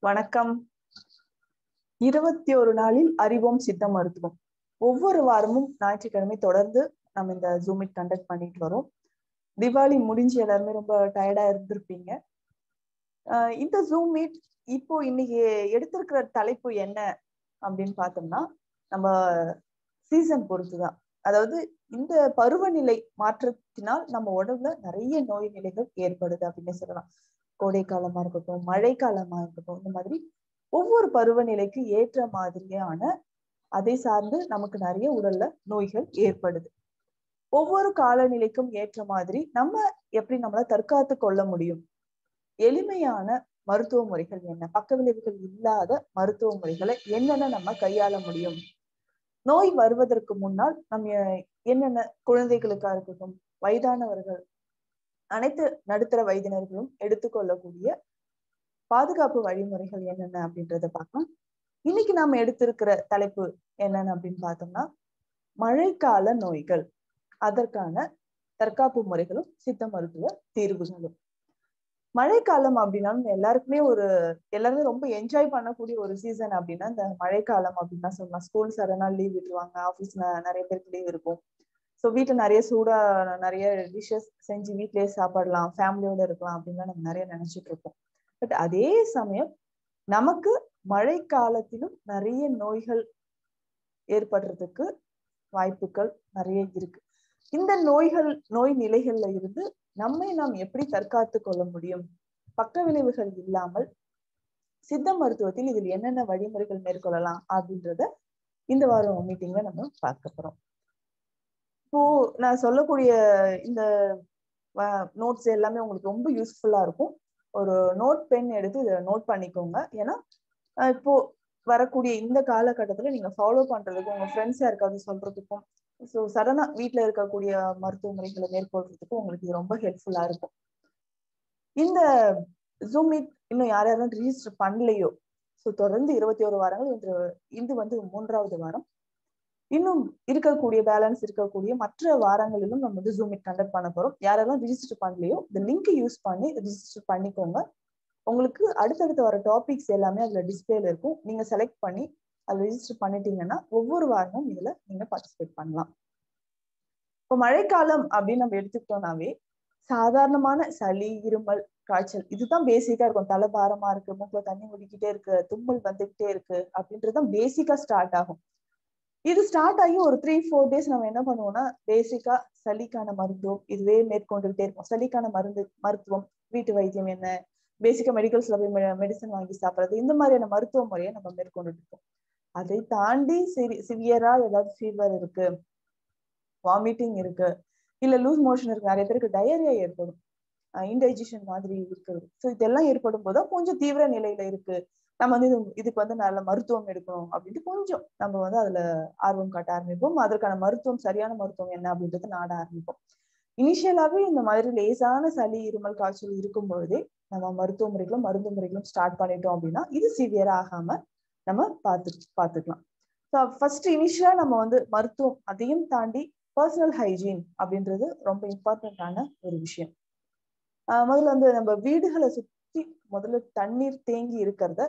வணக்கம். இருபத்தி ஒரு நாளில் அறிவோம் சித்த மருத்துவம். ஒவ்வொரு வாரமும் ஞாயிற்றுக்கிழமை தொடர்ந்து நம்ம இந்த ஜூம் மீட் கண்டக்ட் பண்ணிட்டு வரோம். திவாலி முடிஞ்சு எல்லாருமே ரொம்ப டயர்டா இருந்திருப்பீங்க. ஆஹ் இந்த ஜூம் மீட் இப்போ இன்னைக்கு எடுத்திருக்கிற தலைப்பு என்ன அப்படின்னு பார்த்தோம்னா நம்ம சீசன் பொறுத்துதான். அதாவது இந்த பருவநிலை மாற்றத்தினால் நம்ம உடம்புல நிறைய நோய் நிலைகள் ஏற்படுது அப்படின்னு சொல்லலாம். கோடை காலமா இருக்கட்டும் மழை காலமா இருக்கட்டும் இந்த மாதிரி ஒவ்வொரு பருவநிலைக்கு ஏற்ற மாதிரியான அதை சார்ந்து நமக்கு நிறைய உடல்ல நோய்கள் ஏற்படுது. ஒவ்வொரு காலநிலைக்கும் ஏற்ற மாதிரி நம்ம எப்படி நம்மள தற்காத்து கொள்ள முடியும்? எளிமையான மருத்துவ முறைகள் என்ன? பக்க விளைவுகள் இல்லாத மருத்துவ முறைகளை என்னென்ன நம்ம கையாள முடியும்? நோய் வருவதற்கு முன்னால் நம்ம என்னென்ன குழந்தைகளுக்கா இருக்கட்டும் வயதானவர்கள் அனைத்து நடுத்தர வயதினர்களும் எடுத்துக்கொள்ளக்கூடிய பாதுகாப்பு வழிமுறைகள் என்னென்ன அப்படின்றத பார்க்கலாம். இன்னைக்கு நாம எடுத்திருக்கிற தலைப்பு என்னன்னு அப்படின்னு பார்த்தோம்னா மழைக்கால நோய்கள். அதற்கான தற்காப்பு முறைகளும் சித்த மருத்துவ தீர்வுகளும். மழைக்காலம் அப்படின்னாலும் எல்லாருக்குமே ஒரு எல்லாருமே ரொம்ப என்ஜாய் பண்ணக்கூடிய ஒரு சீசன் அப்படின்னா இந்த மழைக்காலம் அப்படின்னா சொல்லலாம். ஸ்கூல் சடனா லீவ் விட்டுருவாங்க ஆஃபீஸ்ல நிறைய பேருக்கு லீவ் இருக்கும். ஸோ வீட்டில் நிறைய சூடாக நிறைய டிஷ்ஷஸ் செஞ்சு வீட்லேயே சாப்பிடலாம் ஃபேமிலியோட இருக்கலாம் அப்படின்லாம் நம்ம நிறைய நினைச்சிட்டு இருப்போம் பட் அதே சமயம் நமக்கு மழை காலத்திலும் நிறைய நோய்கள் ஏற்படுறதுக்கு வாய்ப்புகள் நிறைய இருக்கு. இந்த நோய்கள் நோய் நிலைகள்ல இருந்து நம்மை நாம் எப்படி தற்காத்து கொள்ள முடியும்? பக்க விளைவுகள் இல்லாமல் சித்த மருத்துவத்தில் இதில் என்னென்ன வழிமுறைகள் மேற்கொள்ளலாம் அப்படின்றத இந்த வாரம் மீட்டிங்ல நம்ம பார்க்க போறோம். இப்போ நான் சொல்லக்கூடிய இந்த நோட்ஸ் எல்லாமே உங்களுக்கு ரொம்ப யூஸ்ஃபுல்லா இருக்கும். ஒரு நோட் பென் எடுத்து இதை நோட் பண்ணிக்கோங்க. ஏன்னா இப்போ வரக்கூடிய இந்த காலகட்டத்துல நீங்க ஃபாலோ பண்றதுக்கும் உங்க ஃப்ரெண்ட்ஸ் யாருக்காவது சொல்றதுக்கும் ஸோ சடனா வீட்டில் இருக்கக்கூடிய மருத்துவ முறைகளை மேற்கொள்றதுக்கும் உங்களுக்கு இது ரொம்ப ஹெல்ப்ஃபுல்லா இருக்கும். இந்த ஜூம் மீட் இன்னும் யார் யாரும் ரிஜிஸ்டர் பண்ணலையோ ஸோ தொடர்ந்து இருபத்தி ஒரு வாரங்கள் இன்று இது வந்து மூன்றாவது வாரம். இன்னும் இருக்கக்கூடிய பேலன்ஸ் இருக்கக்கூடிய மற்ற வாரங்களிலும் நம்ம வந்து ஜூம் மீட் கண்டக்ட் பண்ண போறோம். யாரெல்லாம் ரிஜிஸ்டர் பண்ணலையோ இந்த லிங்க் யூஸ் பண்ணி ரிஜிஸ்டர் பண்ணிக்கோங்க. உங்களுக்கு அடுத்தடுத்து வர டாபிக்ஸ் எல்லாமே அதுல டிஸ்பிளேல இருக்கும். நீங்க செலக்ட் பண்ணி அதில் ரிஜிஸ்டர் பண்ணிட்டீங்கன்னா ஒவ்வொரு வாரமும் இதுல நீங்க பார்ட்டிசிபேட் பண்ணலாம். இப்போ மழைக்காலம் அப்படின்னு நம்ம எடுத்துக்கிட்டோம்னாவே சாதாரணமான சளி இருமல் காய்ச்சல் இதுதான் பேசிக்கா இருக்கும். தலைபாரமா இருக்கு மூக்குல தண்ணி முடிக்கிட்டே இருக்கு தும்மல் வந்துகிட்டே இருக்கு அப்படின்றதுதான் பேசிக்கா ஸ்டார்ட் ஆகும். இது ஸ்டார்ட் ஆகி ஒரு த்ரீ ஃபோர் டேஸ் நம்ம என்ன பண்ணுவோம்னா பேசிக்கா சளிக்கான மருத்துவம் இதுவே மேற்கொண்டுகிட்டே இருக்கும் சளிக்கான மருந்து மருத்துவம் வீட்டு வைத்தியம் என்ன பேசிக்கா மெடிக்கல்ஸ்ல போய் மெடிசன் வாங்கி சாப்பிட்றது இந்த மாதிரியான மருத்துவ முறையை நம்ம மேற்கொண்டுட்டு இருக்கோம். அதை தாண்டி சிவி சிவியரா ஏதாவது ஃபீவர் இருக்கு வாமிட்டிங் இருக்கு இல்ல லூஸ் மோஷன் இருக்கு நிறைய பேருக்கு டயரியா ஏற்படும் இன்டைஜஷன் மாதிரி இருக்கிறது. ஸோ இதெல்லாம் ஏற்படும் போது கொஞ்சம் தீவிர நிலையில இருக்கு. நம்ம வந்து இது இதுக்கு வந்து நல்ல மருத்துவம் எடுக்கணும் அப்படின்ட்டு கொஞ்சம் நம்ம வந்து அதுல ஆர்வம் காட்ட ஆரம்பிப்போம். அதற்கான மருத்துவம் சரியான மருத்துவம் என்ன அப்படின்றத நாட ஆரம்பிப்போம். இனிஷியலாவே இந்த மாதிரி லேசான சளி இருமல் காய்ச்சல் இருக்கும் பொழுதே நம்ம மருத்துவ முறைகளும் மருந்து முறைகளும் ஸ்டார்ட் பண்ணிட்டோம் அப்படின்னா இது சிவியர் ஆகாம நம்ம பார்த்து பார்த்துக்கலாம். ஸோ ஃபர்ஸ்ட் இனிஷியலா நம்ம வந்து மருத்துவம் அதையும் தாண்டி பர்சனல் ஹைஜீன் அப்படின்றது ரொம்ப இம்பார்ட்டண்ட்டான ஒரு விஷயம். முதல்ல வந்து நம்ம வீடுகளை சுத்தி முதல்ல தண்ணீர் தேங்கி இருக்கிறத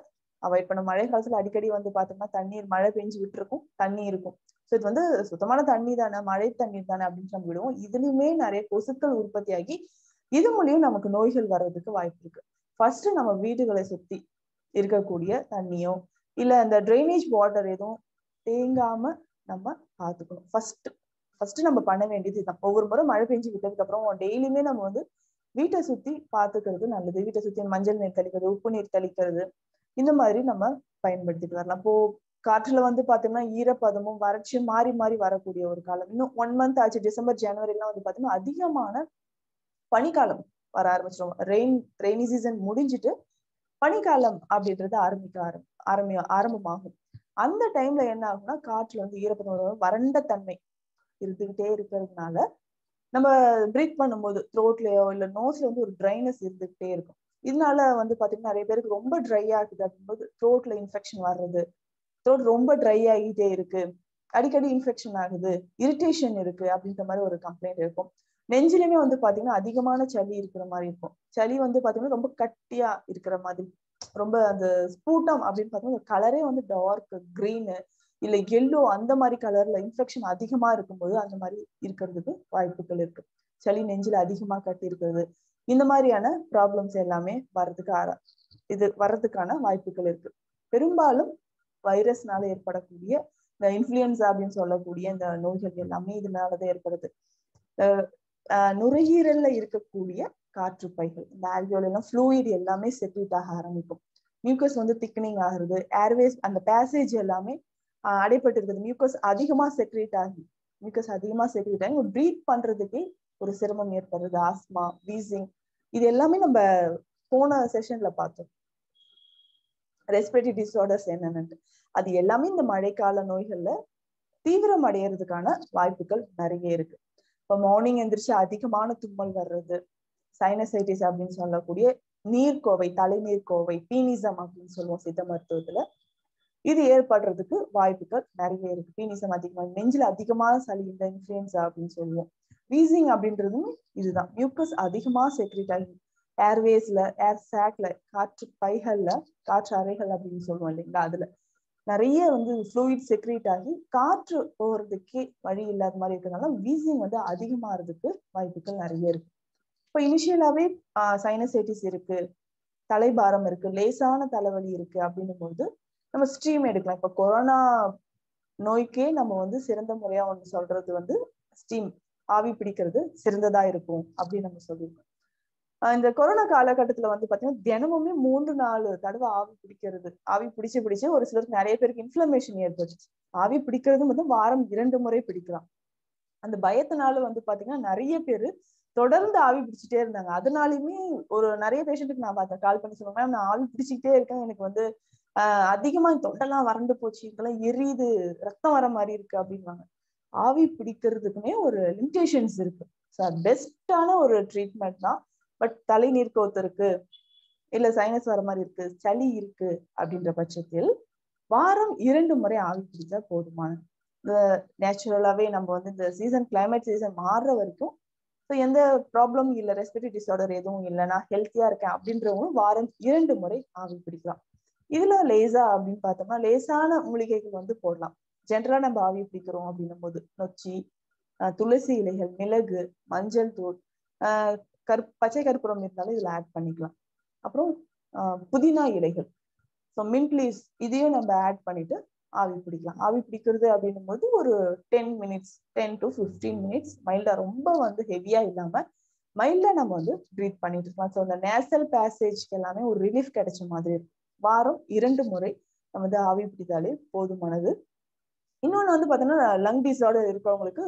அவாய்ட் பண்ண மழை காலத்துல அடிக்கடி வந்து பார்த்தோம்னா தண்ணீர் மழை பெஞ்சு விட்டுருக்கும் தண்ணி இருக்கும். ஸோ இது வந்து சுத்தமான தண்ணி தானே மழை தண்ணீர் தானே அப்படின்னு நம்ம விடுவோம். இதுலயுமே நிறைய கொசுக்கள் உற்பத்தி ஆகி இது மூலியம் நமக்கு நோய்கள் வர்றதுக்கு வாய்ப்பு இருக்கு. ஃபர்ஸ்ட் நம்ம வீடுகளை சுத்தி இருக்கக்கூடிய தண்ணியோ இல்ல அந்த ட்ரைனேஜ் வாட்டர் எதுவும் தேங்காம நம்ம பார்த்துக்கணும். ஃபர்ஸ்ட் ஃபர்ஸ்ட் நம்ம பண்ண வேண்டியது தான் ஒவ்வொரு முறை மழை பெஞ்சு விட்டதுக்கு அப்புறம் டெய்லியுமே நம்ம வந்து வீட்டை சுத்தி பாத்துக்கிறது நல்லது. வீட்டை சுத்தி மஞ்சள் நீர் தெளிக்கிறது உப்பு நீர் தெளிக்கிறது இந்த மாதிரி நம்ம பயன்படுத்திட்டு வரலாம். இப்போ காற்றுல வந்து பாத்தீங்கன்னா ஈரப்பதமும் வறட்சியும் மாறி மாறி வரக்கூடிய ஒரு காலம். இன்னும் ஒன் மந்த் ஆச்சு. டிசம்பர் ஜனவரி எல்லாம் வந்து பாத்தீங்கன்னா அதிகமான பனிக்காலம் வர ஆரம்பிச்சிடும். ரெயின் ரெய்னி சீசன் முடிஞ்சிட்டு பனிக்காலம் அப்படின்றது ஆரம்பிக்க ஆரம் ஆரம்பி ஆரம்பமாகும். அந்த டைம்ல என்ன ஆகும்னா காற்றுல வந்து ஈரப்பதம் வறண்ட தன்மை இருந்துகிட்டே இருக்கிறதுனால நம்ம பிரீத் பண்ணும்போது த்ரோட்லயோ இல்ல நோஸ்ல வந்து ஒரு ட்ரைனஸ் இருந்துகிட்டே இருக்கும். இதனால வந்து பாத்தீங்கன்னா நிறைய பேருக்கு ரொம்ப ட்ரை ஆகுது அப்படின்போது த்ரோட்ல இன்ஃபெக்ஷன் வர்றது. த்ரோட் ரொம்ப ட்ரை ஆகிட்டே இருக்கு. அடிக்கடி இன்ஃபெக்ஷன் ஆகுது. இரிட்டேஷன் இருக்கு அப்படின்ற மாதிரி ஒரு கம்ப்ளைண்ட் இருக்கும். நெஞ்சிலுமே வந்து பாத்தீங்கன்னா அதிகமான சளி இருக்கிற மாதிரி இருக்கும். சளி வந்து பாத்தீங்கன்னா ரொம்ப கட்டியா இருக்கிற மாதிரி. ரொம்ப அந்த ஸ்பூட்டம் அப்படின்னு பார்த்தீங்கன்னா கலரே வந்து டார்க் கிரீனு இல்ல எல்லோ அந்த மாதிரி கலர்ல இன்ஃபெக்ஷன் அதிகமா இருக்கும்போது அந்த மாதிரி இருக்கிறதுக்கு வாய்ப்புகள் இருக்கு. சளி நெஞ்சில அதிகமா கட்டி இருக்கிறது. இந்த மாதிரியான ப்ராப்ளம்ஸ் எல்லாமே வர்றதுக்கு ஆர இது வர்றதுக்கான வாய்ப்புகள் இருக்கு. பெரும்பாலும் வைரஸ்னால ஏற்படக்கூடிய இந்த இன்ஃபுளுன்சா அப்படின்னு சொல்லக்கூடிய இந்த நோய்கள் எல்லாமே இதனாலதான் ஏற்படுது. நுரையீரல்ல இருக்கக்கூடிய காற்றுப்பைகள் இந்த ஆல்வியோல் எல்லாம் ஃப்ளூயிட் எல்லாமே செக்ரேட் ஆக ஆரம்பிக்கும். மியூக்கஸ் வந்து திக்னிங் ஆகுறது ஏர்வேஸ் அந்த பேசேஜ் எல்லாமே அடைப்பட்டு இருக்குது. மியூக்கஸ் அதிகமா செக்ரேட் ஆகி மியூக்கஸ் அதிகமா செக்ரேட் ஆகி ஒரு ப்ரீத் பண்றதுக்கே ஒரு சிரமம் ஏற்படுறது. ஆஸ்மா வீசிங் இது எல்லாமே நம்ம போன செஷன்ல பார்த்தோம். ரெஸ்பிரேட்டரி டிஸார்டர்ஸ் என்னென்னு அது எல்லாமே இந்த மழைக்கால நோய்கள்ல தீவிரம் அடையிறதுக்கான வாய்ப்புகள் நிறைய இருக்கு. இப்போ மார்னிங் எந்திரிச்சு அதிகமான தும்மல் வர்றது சைனசைட்டிஸ் அப்படின்னு சொல்லக்கூடிய நீர்க்கோவை தலைநீர்க்கோவை பீனிசம் அப்படின்னு சொல்லுவோம் சித்த மருத்துவத்துல. இது ஏற்படுறதுக்கு வாய்ப்புகள் நிறைய இருக்கு. பீனிசம் அதிகமா நெஞ்சில் அதிகமான சளி இந்த இன்ஃபுளுன்ஸா அப்படின்னு சொல்லுவோம். வீசிங் அப்படின்றதும் இதுதான். மியூக்கஸ் அதிகமா செக்ரிட் ஆகி ஏர்வேஸ்ல ஏர் சாக்ல காற்று பைகள்ல காற்று அறைகள் அப்படின்னு சொல்லுவோம் இல்லைங்களா அதுல. நிறைய வந்து ஃப்ளூயிட் செக்ரேட் ஆகி காற்று போகிறதுக்கே வழி இல்லாத மாதிரி இருக்கிறதுனால வீசிங் வந்து அதிகமாகிறதுக்கு வாய்ப்புகள் நிறைய இருக்கு. இப்போ இனிஷியலாகவே சைனசைட்டிஸ் இருக்கு தலைபாரம் இருக்கு லேசான தலைவலி இருக்கு அப்படின்னும் போது நம்ம ஸ்ட்ரீம் எடுக்கலாம். இப்போ கொரோனா நோய்க்கே நம்ம வந்து சிறந்த முறையா ஒன்று சொல்றது வந்து ஸ்டீம் ஆவி பிடிக்கிறது சிறந்ததா இருக்கும் அப்படின்னு நம்ம சொல்லியிருக்கோம். இந்த கொரோனா காலகட்டத்துல வந்து பாத்தீங்கன்னா தினமுமே மூன்று நாலு தடவை ஆவி பிடிக்கிறது ஆவி பிடிச்சு பிடிச்சு ஒரு சிலருக்கு நிறைய பேருக்கு இன்ஃபிளமேஷன் ஏற்பட்டுச்சு. ஆவி பிடிக்கிறது வந்து வாரம் இரண்டு முறை பிடிக்கலாம். அந்த பயத்தினால வந்து பாத்தீங்கன்னா நிறைய பேரு தொடர்ந்து ஆவி பிடிச்சிட்டே இருந்தாங்க. அதனாலுமே ஒரு நிறைய பேஷண்ட்டுக்கு நான் பார்த்தேன். கால் பண்ணி சொல்லுவேன் நான் ஆவி பிடிச்சிக்கிட்டே இருக்கேன். எனக்கு வந்து ஆஹ் அதிகமா தொண்டெல்லாம் வறண்டு போச்சு. இதெல்லாம் எரியுது. ரத்தம் வர மாதிரி இருக்கு அப்படின்வாங்க ஆவி பிடிக்கிறதுக்குமே ஒரு லிமிடேஷன்ஸ் இருக்கு. பெஸ்டான ஒரு ட்ரீட்மெண்ட் தான். பட் தலை நீர்க்கோத்து இருக்கு இல்ல சைனஸ் வர மாதிரி இருக்கு சளி இருக்கு அப்படின்ற பட்சத்தில் வாரம் இரண்டு முறை ஆவி பிடிச்சா போதுமான இந்த நேச்சுரலாவே நம்ம வந்து இந்த சீசன் கிளைமேட் சீசன் மாறுற வரைக்கும் ஸோ எந்த ப்ராப்ளமும் இல்லை ரெஸ்பிரேட்டரி டிசார்டர் எதுவும் இல்லை நான் ஹெல்த்தியா இருக்கேன் அப்படின்றவங்களும் வாரம் இரண்டு முறை ஆவி பிடிக்கலாம். இதுல லேசா அப்படின்னு பார்த்தோம்னா லேசான மூலிகைகள் வந்து போடலாம். ஜென்ரலா நம்ம ஆவி பிடிக்கிறோம் அப்படின்னும் போது நொச்சி துளசி இலைகள் மிளகு மஞ்சள் தூள் கரு பச்சை கற்பூரம் இருந்தாலும் இதுல ஆட் பண்ணிக்கலாம். அப்புறம் புதினா இலைகள். ஸோ மின்ட் லீவ்ஸ் இதையும் நம்ம ஆட் பண்ணிட்டு ஆவி பிடிக்கலாம். ஆவி பிடிக்கிறது அப்படின்னும் போது ஒரு ten minutes ten to fifteen minutes மைல்டா ரொம்ப வந்து ஹெவியா இல்லாம மைல்டா நம்ம வந்து ட்ரீட் பண்ணிட்டு இருக்கலாம். ஸோ அந்த நேசல் பேசேஜ்க்கு எல்லாமே ஒரு ரிலீஃப் கிடைச்ச மாதிரி இருக்கும். வாரம் இரண்டு முறை நம்ம வந்து ஆவி பிடித்தாலே போதுமானது. இன்னொன்று வந்து பார்த்தோன்னா லங் டிசார்டர் இருக்கிறவங்களுக்கு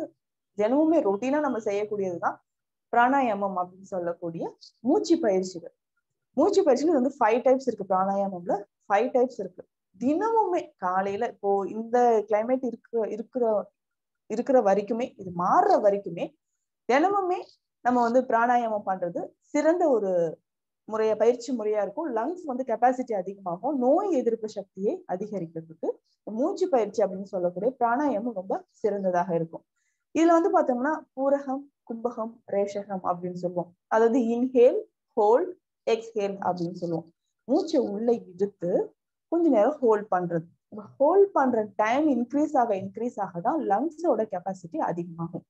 தினமுமே ரொட்டீனா நம்ம செய்யக்கூடியது தான் பிராணாயாமம் அப்படின்னு சொல்லக்கூடிய மூச்சு பயிற்சிகள். மூச்சு பயிற்சிகள் வந்து ஃபைவ் டைப்ஸ் இருக்கு பிராணாயாமம்ல. ஃபைவ் டைப்ஸ் இருக்கு. தினமுமே காலையில இப்போ இந்த கிளைமேட் இருக்கிற இருக்கிற இருக்கிற வரைக்குமே இது மாறுற வரைக்குமே தினமுமே நம்ம வந்து பிராணாயாமம் பண்றது சிறந்த ஒரு முறைய பயிற்சி முறையா இருக்கும். லங்ஸ் வந்து கெப்பாசிட்டி அதிகமாகும். நோய் எதிர்ப்பு சக்தியை அதிகரிக்கிறதுக்கு மூச்சு பயிற்சி அப்படின்னு சொல்லக்கூடிய பிராணாயாமம் ரொம்ப சிறந்ததாக இருக்கும். இதுல வந்து பார்த்தோம்னா பூரகம் கும்பகம் ரேஷகம் அப்படின்னு சொல்லுவோம். அதாவது இன்ஹேல் ஹோல்ட் எக்ஸ்ஹேல் அப்படின்னு சொல்லுவோம். மூச்சை உள்ள இழுத்து கொஞ்ச நேரம் ஹோல்ட் பண்றது. ஹோல்ட் பண்ற டைம் இன்க்ரீஸ் ஆக இன்க்ரீஸ் ஆக தான் லங்ஸோட கெப்பாசிட்டி அதிகமாகும்.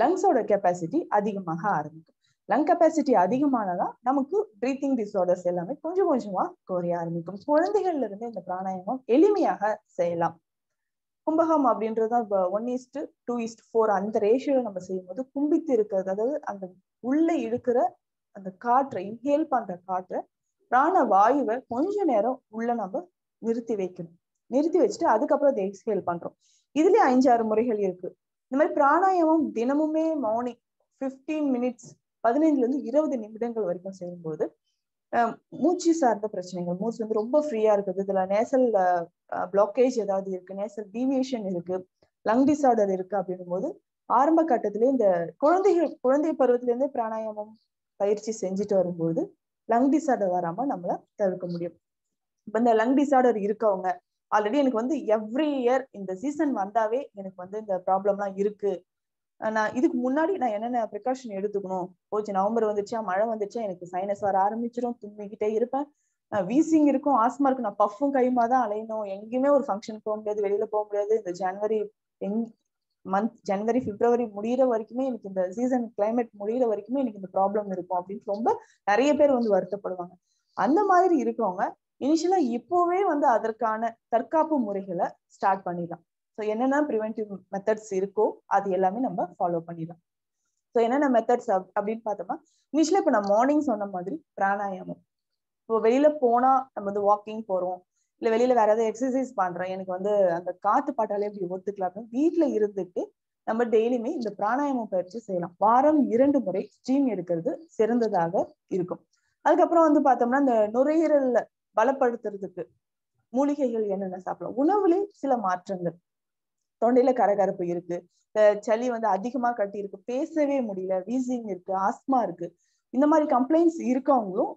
லங்ஸோட கெப்பாசிட்டி அதிகமாக ஆரம்பிக்கும். லங் கெப்பாசிட்டி அதிகமானதா நமக்கு பிரீத்திங் டிசார்டர்ஸ் எல்லாமே கொஞ்சம் கொஞ்சமா குறைய ஆரம்பிக்கும். குழந்தைகள்ல இருந்து இந்த பிராணாயாமம் எளிமையாக செய்யலாம். கும்பகம் அப்படின்றது one is to two is to four அந்த ரேஷியோல நம்ம செய்யும்போது கும்பித்து இருக்கிறது அதாவது அந்த உள்ள இழுக்கிற அந்த காற்றை இன்ஹேல் பண்ற காற்றை பிராண வாயுவை கொஞ்ச நேரம் உள்ள நம்ம நிறுத்தி வைக்கணும். நிறுத்தி வச்சுட்டு அதுக்கப்புறம் அதை எக்ஸ்ஹேல் பண்றோம். இதுலயே அஞ்சாறு முறைகள் இருக்கு. இந்த மாதிரி பிராணாயாமம் தினமுமே மார்னிங் ஃபிஃப்டீன் மினிட்ஸ் பதினைஞ்சுல இருந்து இருபது நிமிடங்கள் வரைக்கும் செய்யும்போது மூச்சு சார்ந்த பிரச்சனைகள் மூச்சு வந்து ரொம்ப ஃப்ரீயா இருக்குது. இதுல நேசல் பிளாக்கேஜ் ஏதாவது இருக்கு நேசல் டீவியேஷன் இருக்கு லங் டிசார்டர் இருக்கு அப்படின்னும் போது ஆரம்ப கட்டத்திலே இந்த குழந்தைகள் குழந்தை பருவத்திலேருந்தே பிராணாயாமம் பயிற்சி செஞ்சுட்டு வரும்போது லங் டிசார்டர் வராம நம்மள தவிர்க்க முடியும். இப்ப இந்த லங் டிசார்டர் இருக்கவங்க ஆல்ரெடி எனக்கு வந்து எவ்ரி இயர் இந்த சீசன் வந்தாவே எனக்கு வந்து இந்த ப்ராப்ளம்லாம் இருக்கு. நான் இதுக்கு முன்னாடி நான் என்னென்ன ப்ரிகாஷன் எடுத்துக்கணும்? போச்சு நவம்பர் வந்துச்சா மழை வந்துச்சா எனக்கு சைனஸ் வர ஆரம்பிச்சிடும் தும்பிக்கிட்டே இருப்பேன். வீசிங் இருக்கும் ஆஸ்மா இருக்கும் நான் பஃப்பும் கைமா தான் அலையணும். எங்கேயுமே ஒரு ஃபங்க்ஷன் போக முடியாது வெளியில போக முடியாது. இந்த ஜனவரி எங் மந்த் ஜனவரி பிப்ரவரி முடியிற வரைக்குமே எனக்கு இந்த சீசன் கிளைமேட் முடியிற வரைக்குமே எனக்கு இந்த ப்ராப்ளம் இருக்கும் அப்படின்னு ரொம்ப நிறைய பேர் வந்து வருத்தப்படுவாங்க. அந்த மாதிரி இருக்கவங்க இனிஷியலா இப்போவே வந்து அதற்கான தற்காப்பு முறைகளை ஸ்டார்ட் பண்ணிடலாம். ஸோ என்னென்ன ப்ரிவென்டிவ் மெத்தட்ஸ் இருக்கோ அது எல்லாமே நம்ம ஃபாலோ பண்ணிடலாம். ஸோ என்னென்ன மெத்தட்ஸ் அப்படின்னு பார்த்தோம்னா இனிஷியலா இப்போ நான் மார்னிங் சொன்ன மாதிரி பிராணாயாமம். இப்போ வெளியில போனா நம்ம வந்து வாக்கிங் போறோம். இல்ல வெளியில வேற ஏதாவது எக்ஸசைஸ் பண்றோம். எனக்கு வந்து அந்த காத்து பாட்டாலே இப்படி ஒத்துக்கலாம் வீட்டுல இருந்துட்டு நம்ம டெய்லியுமே இந்த பிராணாயம பயிற்சி செய்யலாம். வாரம் இரண்டு முறை ஸ்டீம் எடுக்கிறது சிறந்ததாக இருக்கும். அதுக்கப்புறம் வந்து பார்த்தோம்னா இந்த நுரையீரல்ல பலப்படுத்துறதுக்கு மூலிகைகள் என்னென்ன சாப்பிடலாம்? உணவுல சில மாற்றங்கள். தொண்டையில கரகரப்பு இருக்கு. சளி வந்து அதிகமா கட்டி இருக்கு பேசவே முடியல. வீசிங் இருக்கு. ஆஸ்மா இருக்கு. இந்த மாதிரி கம்ப்ளைண்ட்ஸ் இருக்கவங்களும்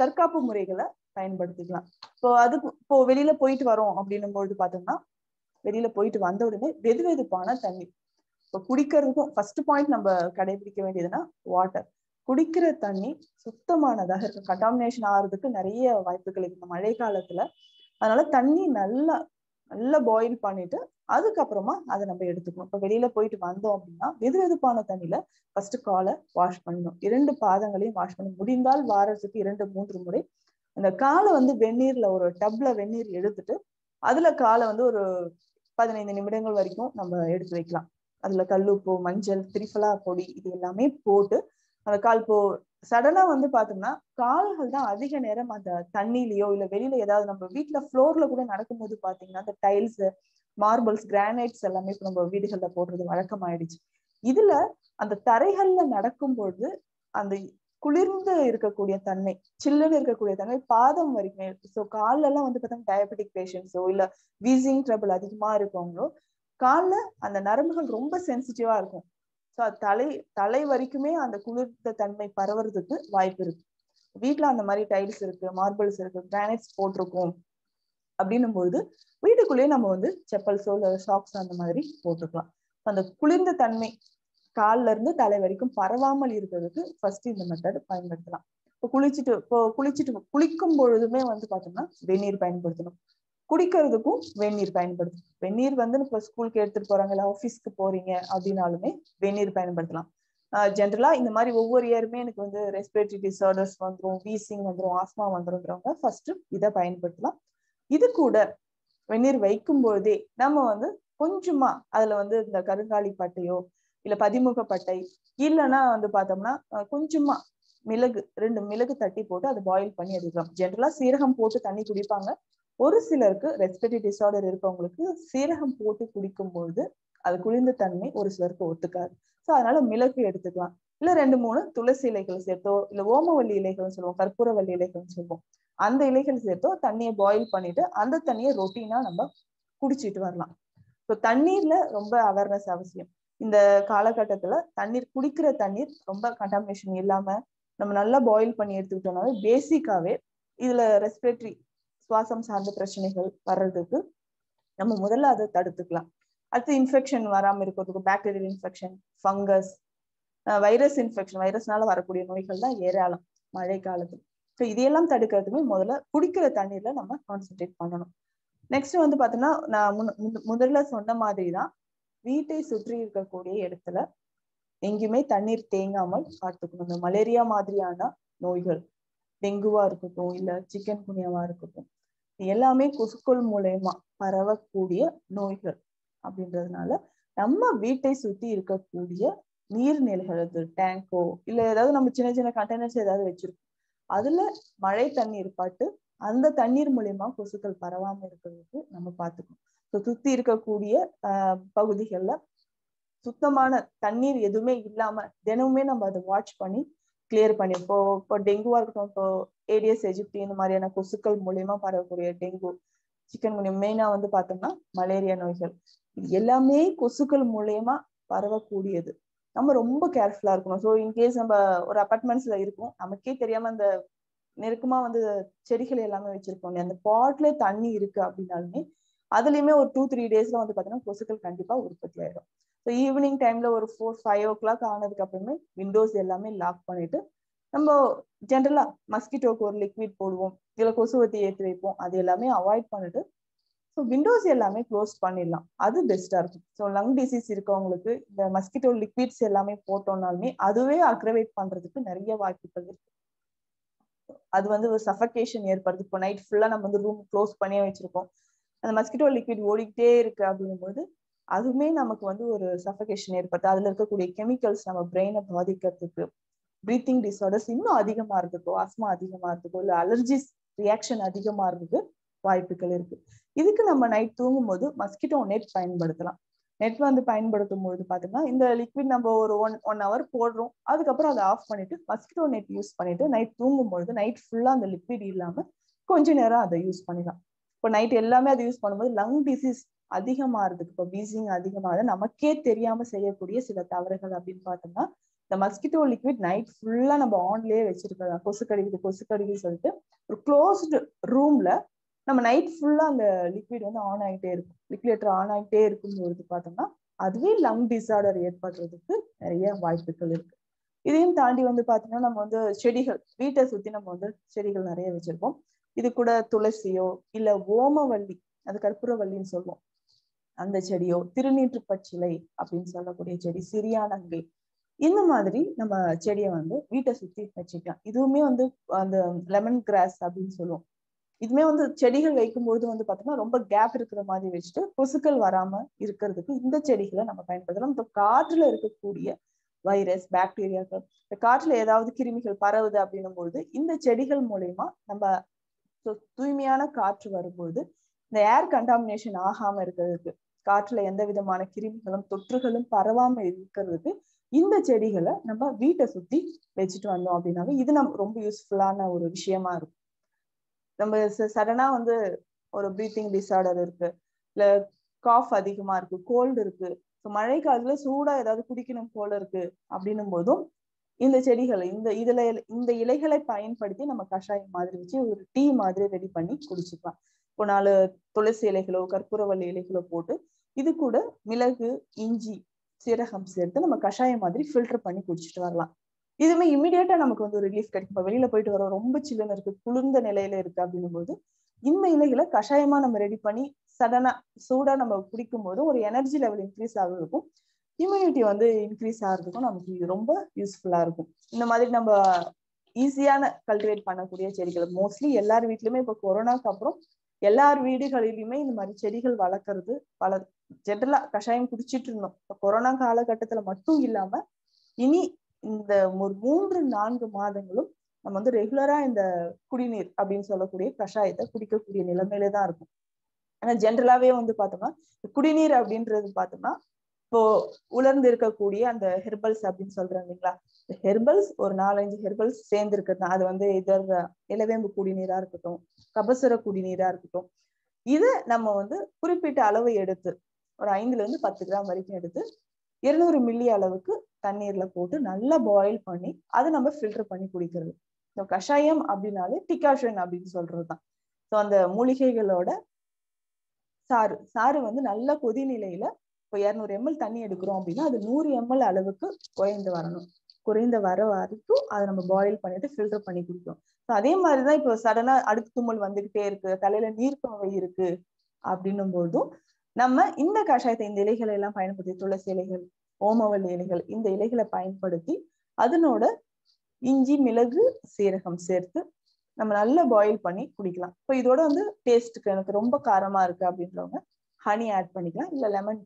தற்காப்பு முறைகளை பயன்படுத்திக்கலாம். இப்போ அதுக்கு இப்போ வெளியில போயிட்டு வரோம் அப்படின்னும் பொழுது பார்த்தோம்னா வெளியில போயிட்டு வந்த உடனே வெது வெதுப்பான தண்ணி இப்போ குடிக்கிறதுக்கும் ஃபர்ஸ்ட் பாயிண்ட் நம்ம கடைபிடிக்க வேண்டியதுன்னா வாட்டர் குடிக்கிற தண்ணி சுத்தமானதாக இருக்கு கண்டாமினேஷன் ஆகிறதுக்கு நிறைய வாய்ப்புகள் இருக்கு. மழை காலத்துல. அதனால தண்ணி நல்லா நல்லா பாயில் பண்ணிட்டு அதுக்கப்புறமா அதை நம்ம எடுத்துக்கணும். இப்போ வெளியில போயிட்டு வந்தோம் அப்படின்னா வெது வெதுப்பான தண்ணியில ஃபர்ஸ்ட் காலை வாஷ் பண்ணணும். இரண்டு பாதங்களையும் வாஷ் பண்ணணும். முடிந்தால் வாரத்துக்கு இரண்டு மூன்று முறை அந்த காலை வந்து வெந்நீர்ல ஒரு டப்ல வெந்நீர் எடுத்துட்டு அதுல காலை வந்து ஒரு பதினைந்து நிமிடங்கள் வரைக்கும் நம்ம எடுத்து வைக்கலாம். அதுல கல்லுப்பு மஞ்சள் திரிஃபலா பொடி இது எல்லாமே போட்டு அந்த கால் இப்போ சடனா வந்து பார்த்தோம்னா கால்கள் தான் அதிக நேரம் அந்த தண்ணியிலயோ இல்ல வெளியில ஏதாவது நம்ம வீட்டுல ஃப்ளோர்ல கூட நடக்கும்போது பாத்தீங்கன்னா அந்த டைல்ஸ் மார்பிள்ஸ் கிரானைட்ஸ் எல்லாமே இப்போ நம்ம வீடுகள்ல போடுறது வழக்கமாயிடுச்சு. இதுல அந்த தரைகள்ல நடக்கும்பொழுது அந்த குளிர்ந்து இருக்கக்கூடிய தன்மை சில்லுன்னு இருக்கக்கூடிய தன்மை பாதம் வரைக்குமே இருக்கு ஸோ காலெல்லாம் எல்லாம் வந்து பார்த்தோம்னா டயபெட்டிக் பேஷண்ட்ஸோ இல்ல வீசிங் ட்ரபிள் அதிகமா இருக்கவங்களோ காலில் அந்த நரம்புகள் ரொம்ப சென்சிட்டிவா இருக்கும். ஸோ தலை தலை வரைக்குமே அந்த குளிர்ந்த தன்மை பரவுறதுக்கு வாய்ப்பு இருக்கு. வீட்டுல அந்த மாதிரி டைல்ஸ் இருக்கு மார்பிள்ஸ் இருக்கு கிரானைட்ஸ் போட்டிருக்கோம். அப்படின்னும் பொழுது வீட்டுக்குள்ளேயே நம்ம வந்து செப்பல்ஸோ இல்லை ஷாக்ஸ் அந்த மாதிரி போட்டுக்கலாம். அந்த குளிர்ந்த தன்மை கால்ல இருந்து தலை வரைக்கும் பரவாமல் இருக்கிறதுக்கு ஃபர்ஸ்ட் இந்த மெத்தட் பயன்படுத்தலாம். இப்போ குளிச்சுட்டு இப்போ குளிச்சுட்டு குளிக்கும் பொழுதுமே வந்து பார்த்தோம்னா வெந்நீர் பயன்படுத்தணும். குடிக்கிறதுக்கும் வெந்நீர் பயன்படுத்தணும். வெந்நீர் வந்து இப்போ ஸ்கூலுக்கு எடுத்துட்டு போறாங்க இல்லை ஆஃபீஸ்க்கு போறீங்க அப்படின்னாலுமே வெந்நீர் பயன்படுத்தலாம். ஜென்ரலா இந்த மாதிரி ஒவ்வொரு இயருமே எனக்கு வந்து ரெஸ்பிரேட்டரி டிசார்டர்ஸ் வந்துடும் வீசிங் வந்துடும் ஆஸ்மா வந்துருங்கிறவங்க ஃபர்ஸ்ட் இதை பயன்படுத்தலாம். இது கூட வெந்நீர் வைக்கும் பொழுதே நம்ம வந்து கொஞ்சமா அதுல வந்து இந்த கருங்காலி பட்டையோ இல்ல பதிமுக பட்டை இல்லைன்னா வந்து பார்த்தோம்னா கொஞ்சமா மிளகு ரெண்டு மிளகு தட்டி போட்டு அதை பாயில் பண்ணி எடுக்கலாம். ஜென்ரலா சீரகம் போட்டு தண்ணி குடிப்பாங்க. ஒரு சிலருக்கு ரெஸ்பிரேட்டரி டிசார்டர் இருக்கவங்களுக்கு சீரகம் போட்டு குடிக்கும் பொழுது அது குளிர்ந்த தன்மை ஒரு சிலருக்கு ஒத்துக்காது. ஸோ அதனால மிளகு எடுத்துக்கலாம். இல்ல ரெண்டு மூணு துளசி இலைகள் சேர்த்தோ இல்ல ஓமவல்லி இலைகள்னு சொல்லுவோம் கற்பூரவல்லி இலைகள்னு சொல்லுவோம். அந்த இலைகள் சேர்த்தோ தண்ணியை பாயில் பண்ணிட்டு அந்த தண்ணியை ரொட்டீனா நம்ம குடிச்சிட்டு வரலாம். ஸோ தண்ணீர்ல ரொம்ப அவேர்னஸ் அவசியம். இந்த காலகட்டத்துல தண்ணீர் குடிக்கிற தண்ணீர் ரொம்ப கண்டாமினேஷன் இல்லாம நம்ம நல்லா பாயில் பண்ணி எடுத்துக்கிட்டோம்னாவே பேசிக்காவே இதுல ரெஸ்பிரேட்டரி சுவாசம் சார்ந்த பிரச்சனைகள் வர்றதுக்கு நம்ம முதல்ல அதை தடுத்துக்கலாம். அடுத்து இன்ஃபெக்ஷன் வராமல் இருக்கிறதுக்கு bacterial infection fungus virus infection வைரஸ்னால வரக்கூடிய நோய்கள் தான் ஏராளம் மழை காலத்தில். ஸோ இதையெல்லாம் தடுக்கிறதுக்கு முதல்ல குடிக்கிற தண்ணீர்ல நம்ம கான்சென்ட்ரேட் பண்ணணும். நெக்ஸ்ட் வந்து பார்த்தோம்னா நான் முதல்ல சொன்ன மாதிரி தான் வீட்டை சுற்றி இருக்கக்கூடிய இடத்துல எங்கேயுமே தண்ணீர் தேங்காமல் பார்த்துக்கணும். இந்த மலேரியா மாதிரியான நோய்கள் டெங்குவா இருக்கட்டும் இல்ல சிக்கன் குனியாவா இருக்கட்டும் எல்லாமே கொசுக்கள் மூலயமா பரவக்கூடிய நோய்கள். அப்படின்றதுனால நம்ம வீட்டை சுத்தி இருக்கக்கூடிய நீர்நிலைகள் அது டேங்கோ இல்ல ஏதாவது நம்ம சின்ன சின்ன கண்டெய்னர்ஸ் ஏதாவது வச்சிருக்கோம் அதுல மழை தண்ணீர் பாட்டு அந்த தண்ணீர் மூலியமா கொசுக்கள் பரவாம இருக்கிறதுக்கு நம்ம பார்த்துக்கணும் ஸோ சுத்தி இருக்கக்கூடிய ஆஹ் பகுதிகள்ல சுத்தமான தண்ணீர் எதுவுமே இல்லாம தினமுமே நம்ம அதை வாட்ச் பண்ணி கிளியர் பண்ணி இப்போ இப்போ டெங்குவா இருக்கட்டும் இப்போ ஏடிஎஸ் எஜிப்டி இந்த மாதிரியான கொசுக்கள் மூலியமா பரவக்கூடிய டெங்கு சிக்கன் குனியா மெயினா வந்து பார்த்தோம்னா மலேரியா நோய்கள். இது எல்லாமே கொசுக்கள் மூலயமா பரவக்கூடியது. நம்ம ரொம்ப கேர்ஃபுல்லா இருக்கணும். ஸோ இன்கேஸ் நம்ம ஒரு அப்பார்ட்மெண்ட்ஸ்ல இருக்கும் நமக்கே தெரியாம அந்த நெருக்கமா வந்து செடிகள் எல்லாமே வச்சிருக்கோம் அந்த பாட்ல தண்ணி இருக்கு அப்படின்னாலுமே அதுலயுமே ஒரு டூ த்ரீ டேஸ்ல வந்து பாத்தீங்கன்னா கொசுக்கள் கண்டிப்பா உற்பத்தி ஆயிடும். ஸோ ஈவினிங் டைம்ல ஒரு ஃபோர் ஃபைவ் ஓ கிளாக் ஆனதுக்கு அப்புறமே விண்டோஸ் எல்லாமே லாக் பண்ணிட்டு நம்ம ஜென்ரலா மஸ்கிட்டோக்கு ஒரு லிக்விட் போடுவோம். இதுல கொசுவத்தி ஏற்றி வைப்போம். அது எல்லாமே அவாய்ட் பண்ணிட்டு ஸோ விண்டோஸ் எல்லாமே க்ளோஸ் பண்ணிடலாம். அது பெஸ்டா இருக்கும். ஸோ லங் டிசீஸ் இருக்கவங்களுக்கு இந்த மஸ்கிட்டோ லிக்விட்ஸ் எல்லாமே போட்டோம்னாலுமே அதுவே அக்ரவேட் பண்றதுக்கு நிறைய வாய்ப்புகள் இருக்கு. அது வந்து ஒரு சஃபகேஷன் ஏற்படுது. இப்போ நைட் ஃபுல்லா நம்ம வந்து ரூம் க்ளோஸ் பண்ணியே வச்சிருக்கோம். அந்த மஸ்கிட்டோ லிக்விட் ஓடிக்கிட்டே இருக்கு அப்படிங்கும்போது அதுவுமே நமக்கு வந்து ஒரு சஃபகேஷன் ஏற்படுது. அதுல இருக்கக்கூடிய கெமிக்கல்ஸ் நம்ம பிரெயினை பாதிக்கிறதுக்கு பிரீத்திங் டிசார்டர்ஸ் இன்னும் அதிகமா இருக்கோ ஆஸ்மா அதிகமா இருக்கோ இல்ல அலர்ஜிஸ் ரியாக்ஷன் அதிகமா இருக்குது வாய்ப்புகள் இருக்கு. இதுக்கு நம்ம நைட் தூங்கும் போது மஸ்கிட்டோ நெட் பயன்படுத்தலாம். நெட் வந்து பயன்படுத்தும் போது பாத்தீங்கன்னா இந்த லிக்விட் நம்ம ஒரு ஒன் ஒன் ஹவர் போடுறோம். அதுக்கப்புறம் அதை ஆஃப் பண்ணிட்டு மஸ்கிட்டோ நெட் யூஸ் பண்ணிட்டு நைட் தூங்கும் பொழுது நைட் ஃபுல்லா அந்த லிக்விட் இல்லாம கொஞ்ச நேரம் அதை யூஸ் பண்ணிடலாம் இப்போ நைட் எல்லாமே அதை யூஸ் பண்ணும்போது லங் டிசீஸ் அதிகமாகிறதுக்கு இப்போ பீசிங் அதிகமாக நமக்கே தெரியாம செய்யக்கூடிய சில தவறுகள் அப்படின்னு பார்த்தோம்னா இந்த மஸ்கிட்டோ லிக்விட் நைட் ஃபுல்லா நம்ம ஆன்லயே வச்சிருக்கலாம். கொசு கடிக்குது கொசு கடிக்குது சொல்லிட்டு ஒரு க்ளோஸ்டு ரூம்ல நம்ம நைட் ஃபுல்லா அந்த லிக்விட் வந்து ஆன் ஆகிட்டே இருக்கும். லிக்விடேட்டர் ஆன் ஆகிட்டே இருக்கும்போது பார்த்தோம்னா அதுவே லங் டிசார்டர் ஏற்படுறதுக்கு நிறைய வாய்ப்புகள் இருக்கு. இதையும் தாண்டி வந்து பாத்தீங்கன்னா நம்ம வந்து செடிகள் வீட்டை சுத்தி நம்ம வந்து செடிகள் நிறைய வச்சிருப்போம். இது கூட துளசியோ இல்ல ஓமவல்லி அது கற்பூரவல்லின்னு சொல்லுவோம். அந்த செடியோ திருநீற்று பச்சிலை அப்படின்னு சொல்லக்கூடிய செடி சிறியானங்கை இந்த மாதிரி நம்ம செடியை வந்து வீட்டை சுத்தி வச்சுக்கலாம். இதுவுமே வந்து அந்த லெமன் கிராஸ் அப்படின்னு சொல்லுவோம். இதுமே வந்து செடிகள் வைக்கும்பொழுது வந்து பார்த்தோம்னா ரொம்ப கேப் இருக்கிற மாதிரி வச்சுட்டு கொசுக்கள் வராம இருக்கிறதுக்கு இந்த செடிகளை நம்ம பயன்படுத்தலாம். இந்த காற்றுல இருக்கக்கூடிய வைரஸ் பாக்டீரியாக்கள் இந்த காற்றுல ஏதாவது கிருமிகள் பரவுது அப்படின்னும் பொழுது இந்த செடிகள் மூலயமா நம்ம தூய்மையான காற்று வரும்பொழுது இந்த ஏர் கண்டாமினேஷன் ஆகாம இருக்கிறதுக்கு காற்றுல எந்த விதமான கிருமிகளும் தொற்றுகளும் பரவாம இருக்கிறதுக்கு இந்த செடிகளை நம்ம வீட்டை சுத்தி வச்சுட்டு வந்தோம் அப்படின்னாவே இது நம்ம ரொம்ப யூஸ்ஃபுல்லான ஒரு விஷயமா இருக்கும். நம்ம சடனா வந்து ஒரு ப்ரீத்திங் டிசார்டர் இருக்கு. இல்ல காஃப் அதிகமா இருக்கு கோல்டு இருக்கு. மழை காலத்துல சூடா ஏதாவது குடிக்கணும் போல இருக்கு அப்படின்னும் போதும் இந்த செடிகளை இந்த இதுல இந்த இலைகளை பயன்படுத்தி நம்ம கஷாயம் மாதிரி வச்சு ஒரு டீ மாதிரி ரெடி பண்ணி குடிச்சுக்கலாம். இப்போ நாலு துளசி இலைகளோ கற்பூரவள்ளி இலைகளோ போட்டு இது கூட மிளகு இஞ்சி சீரகம் சேர்த்து நம்ம கஷாயம் மாதிரி ஃபில்டர் பண்ணி குடிச்சிட்டு வரலாம். இதுவுமே இமீடியட்டா நமக்கு வந்து ஒரு ரிலீஃப் கிடைக்கும். இப்போ வெளியில போயிட்டு வரோம் ரொம்ப சில்லுன்னு இருக்கு குளிர்ந்த நிலையில இருக்கு அப்படின்னும் போது இந்த இலைகளை கஷாயமா நம்ம ரெடி பண்ணி சடனா சூடா நம்ம குடிக்கும் போது ஒரு எனர்ஜி லெவல் இன்க்ரீஸ் ஆகுறதுக்கும் இம்யூனிட்டி வந்து இன்க்ரீஸ் ஆகிறதுக்கும் நமக்கு இது ரொம்ப யூஸ்ஃபுல்லா இருக்கும். இந்த மாதிரி நம்ம ஈஸியான கல்டிவேட் பண்ணக்கூடிய செடிகள் மோஸ்ட்லி எல்லார் வீட்லயுமே இப்போ கொரோனாக்கு அப்புறம் எல்லார் வீடுகளிலுமே இந்த மாதிரி செடிகள் வளர்க்கறது வள ஜென்ரலா கஷாயம் குடிச்சிட்டு இருந்தோம். இப்போ கொரோனா காலகட்டத்துல மட்டும் இல்லாம இனி இந்த ஒரு மூன்று நான்கு மாதங்களும் நம்ம வந்து ரெகுலரா இந்த குடிநீர் அப்படின்னு சொல்லக்கூடிய கஷாயத்தை குடிக்கக்கூடிய நிலைமையில தான் இருக்கும். ஆனா ஜென்ரலாவே வந்து பார்த்தோம்னா குடிநீர் அப்படின்றது பார்த்தோம்னா இப்போ உலர்ந்து இருக்கக்கூடிய அந்த ஹெர்பல்ஸ் அப்படின்னு சொல்றேன் இல்லைங்களா? இந்த ஹெர்பல்ஸ் ஒரு நாலஞ்சு ஹெர்பல்ஸ் சேர்ந்து இருக்கிறது அது வந்து இதர் இலவேம்பு குடிநீரா இருக்கட்டும் கபசுர குடிநீரா இருக்கட்டும் இது நம்ம வந்து குறிப்பிட்ட அளவு எடுத்து ஒரு ஐந்துல இருந்து பத்து கிராம் வரைக்கும் எடுத்து இருநூறு மில்லி அளவுக்கு தண்ணீர்ல போட்டு நல்லா பாயில் பண்ணி அதை நம்ம ஃபில்டர் பண்ணி குடிக்கிறது. ஸோ கஷாயம் அப்படின்னாலே டிகாஷன் அப்படின்னு சொல்றதுதான். ஸோ அந்த மூலிகைகளோட சாறு சாறு வந்து நல்ல கொதிநிலையில இப்போ இரநூறு எம்எல் தண்ணி எடுக்கிறோம் அப்படின்னா அது நூறு எம்எல் அளவுக்கு குறைந்து வரணும். குறைந்த வர வரைக்கும் அதை நம்ம பாயில் பண்ணிட்டு ஃபில்டர் பண்ணி குடிக்கணும். ஸோ அதே மாதிரிதான் இப்போ சடனா அடுக்கு தும்மல் வந்துகிட்டே இருக்கு தலையில நீர்ப்பாவை இருக்கு அப்படின்னும் போதும் நம்ம இந்த கஷாயத்தை இந்த இலைகளை எல்லாம் பயன்படுத்தி துளசி இலைகள் ஓமவல்லி இலைகள் இந்த இலைகளை பயன்படுத்தி அதனோட இஞ்சி மிளகு சீரகம் சேர்த்து நம்ம நல்லா பாயில் பண்ணி குடிக்கலாம். இப்போ இதோட வந்து டேஸ்ட்டுக்கு எனக்கு ரொம்ப காரமா இருக்கு அப்படின்றவங்க ஹனி ஆட் பண்ணிக்கலாம். இல்லை லெமன்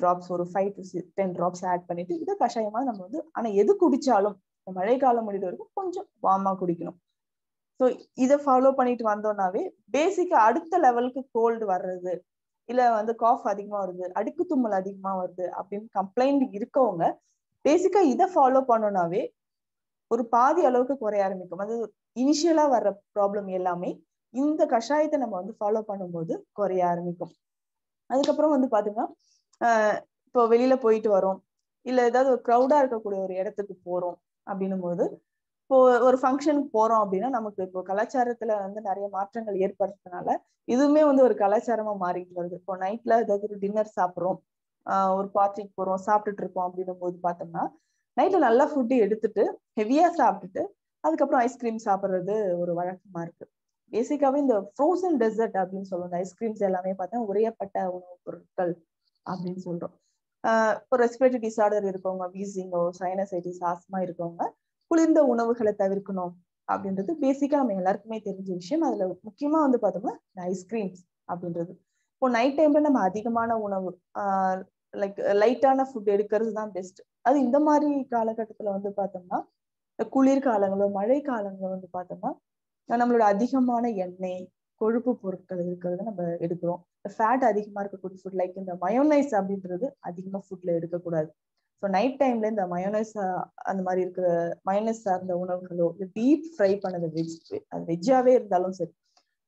ட்ராப்ஸ் ஒரு five to ten drops add பண்ணிட்டு இதை கஷாயமா நம்ம வந்து ஆனா எது குடிச்சாலும் மழை காலம் முடிந்த வரைக்கும் கொஞ்சம் வார்மா குடிக்கணும். ஸோ இதை ஃபாலோ பண்ணிட்டு வந்தோம்னாவே பேசிக்கா அடுத்த லெவலுக்கு கோல்டு வர்றது இல்ல வந்து காஃப் அதிகமா வருது அடுக்கு தும்மல் அதிகமா வருது அப்படின்னு கம்ப்ளைண்ட் இருக்கவங்க பேசிக்கா இதை ஃபாலோ பண்ணோம்னாவே ஒரு பாதி அளவுக்கு குறைய ஆரம்பிக்கும். அது இனிஷியலா வர்ற ப்ராப்ளம் எல்லாமே இந்த கஷாயத்தை நம்ம வந்து ஃபாலோ பண்ணும்போது குறைய ஆரம்பிக்கும். அதுக்கப்புறம் வந்து பாத்தீங்கன்னா இப்போ வெளியில போயிட்டு வரோம். இல்ல ஏதாவது ஒரு க்ரௌடா இருக்கக்கூடிய ஒரு இடத்துக்கு போறோம் அப்படின்னும் போது இப்போ ஒரு ஃபங்க்ஷனுக்கு போறோம் அப்படின்னா நமக்கு இப்போ கலாச்சாரத்துல வந்து நிறைய மாற்றங்கள் ஏற்படுறதுனால இதுவுமே வந்து ஒரு கலாச்சாரமா மாறிட்டு வருது. இப்போ நைட்ல ஏதாவது ஒரு டின்னர் சாப்பிட்றோம். ஒரு பார்ட்டிக்கு போறோம் சாப்பிட்டுட்டு இருக்கோம் அப்படின்னும் போது பார்த்தோம்னா நைட்ல நல்லா ஃபுட்டு எடுத்துட்டு ஹெவியா சாப்பிட்டுட்டு அதுக்கப்புறம் ஐஸ்கிரீம் சாப்பிட்றது ஒரு வழக்கமா இருக்கு. பேசிக்காவே இந்த ஃப்ரோசன் டெசர்ட் அப்படின்னு சொல்லுவோம் இந்த ஐஸ்கிரீம்ஸ் எல்லாமே பார்த்தா உரையப்பட்ட உணவுப் பொருட்கள் அப்படின்னு சொல்றோம். இப்போ ரெஸ்பிரேட்டரி டிசார்டர் இருக்கவங்க வீசிங்கோ சைனசைட்டிஸ் ஆஸ்மா இருக்கவங்க குளிர்ந்த உணவுகளை தவிர்க்கணும் அப்படின்றது பேசிக்கா நம்ம எல்லாருக்குமே தெரிஞ்ச விஷயம். அதுல முக்கியமா வந்து பார்த்தோம்னா ஐஸ்கிரீம்ஸ் அப்படின்றது. இப்போ நைட் டைம்ல நம்ம அதிகமான உணவு ஆஹ் லைக் லைட்டான ஃபுட் எடுக்கிறது தான் பெஸ்ட் அது இந்த மாதிரி காலகட்டத்துல வந்து பார்த்தோம்னா குளிர்காலங்களோ மழை காலங்களோ வந்து பார்த்தோம்னா நம்மளோட அதிகமான எண்ணெய் கொழுப்பு பொருட்கள் இருக்கிறத நம்ம எடுக்கிறோம். ஃபேட் அதிகமா இருக்கக்கூடிய ஃபுட் லைக் இந்த மயோனைஸ் அப்படின்றது அதிகமா ஃபுட்ல எடுக்கக்கூடாது. ஸோ நைட் டைம்ல இந்த மயோனைஸ் அந்த மாதிரி இருக்கிற மயோனைஸ் சார்ந்த உணவுகளோ இல்லை டீப் ஃப்ரை பண்ணது வெஜ் அது வெஜ்ஜாவே இருந்தாலும் சரி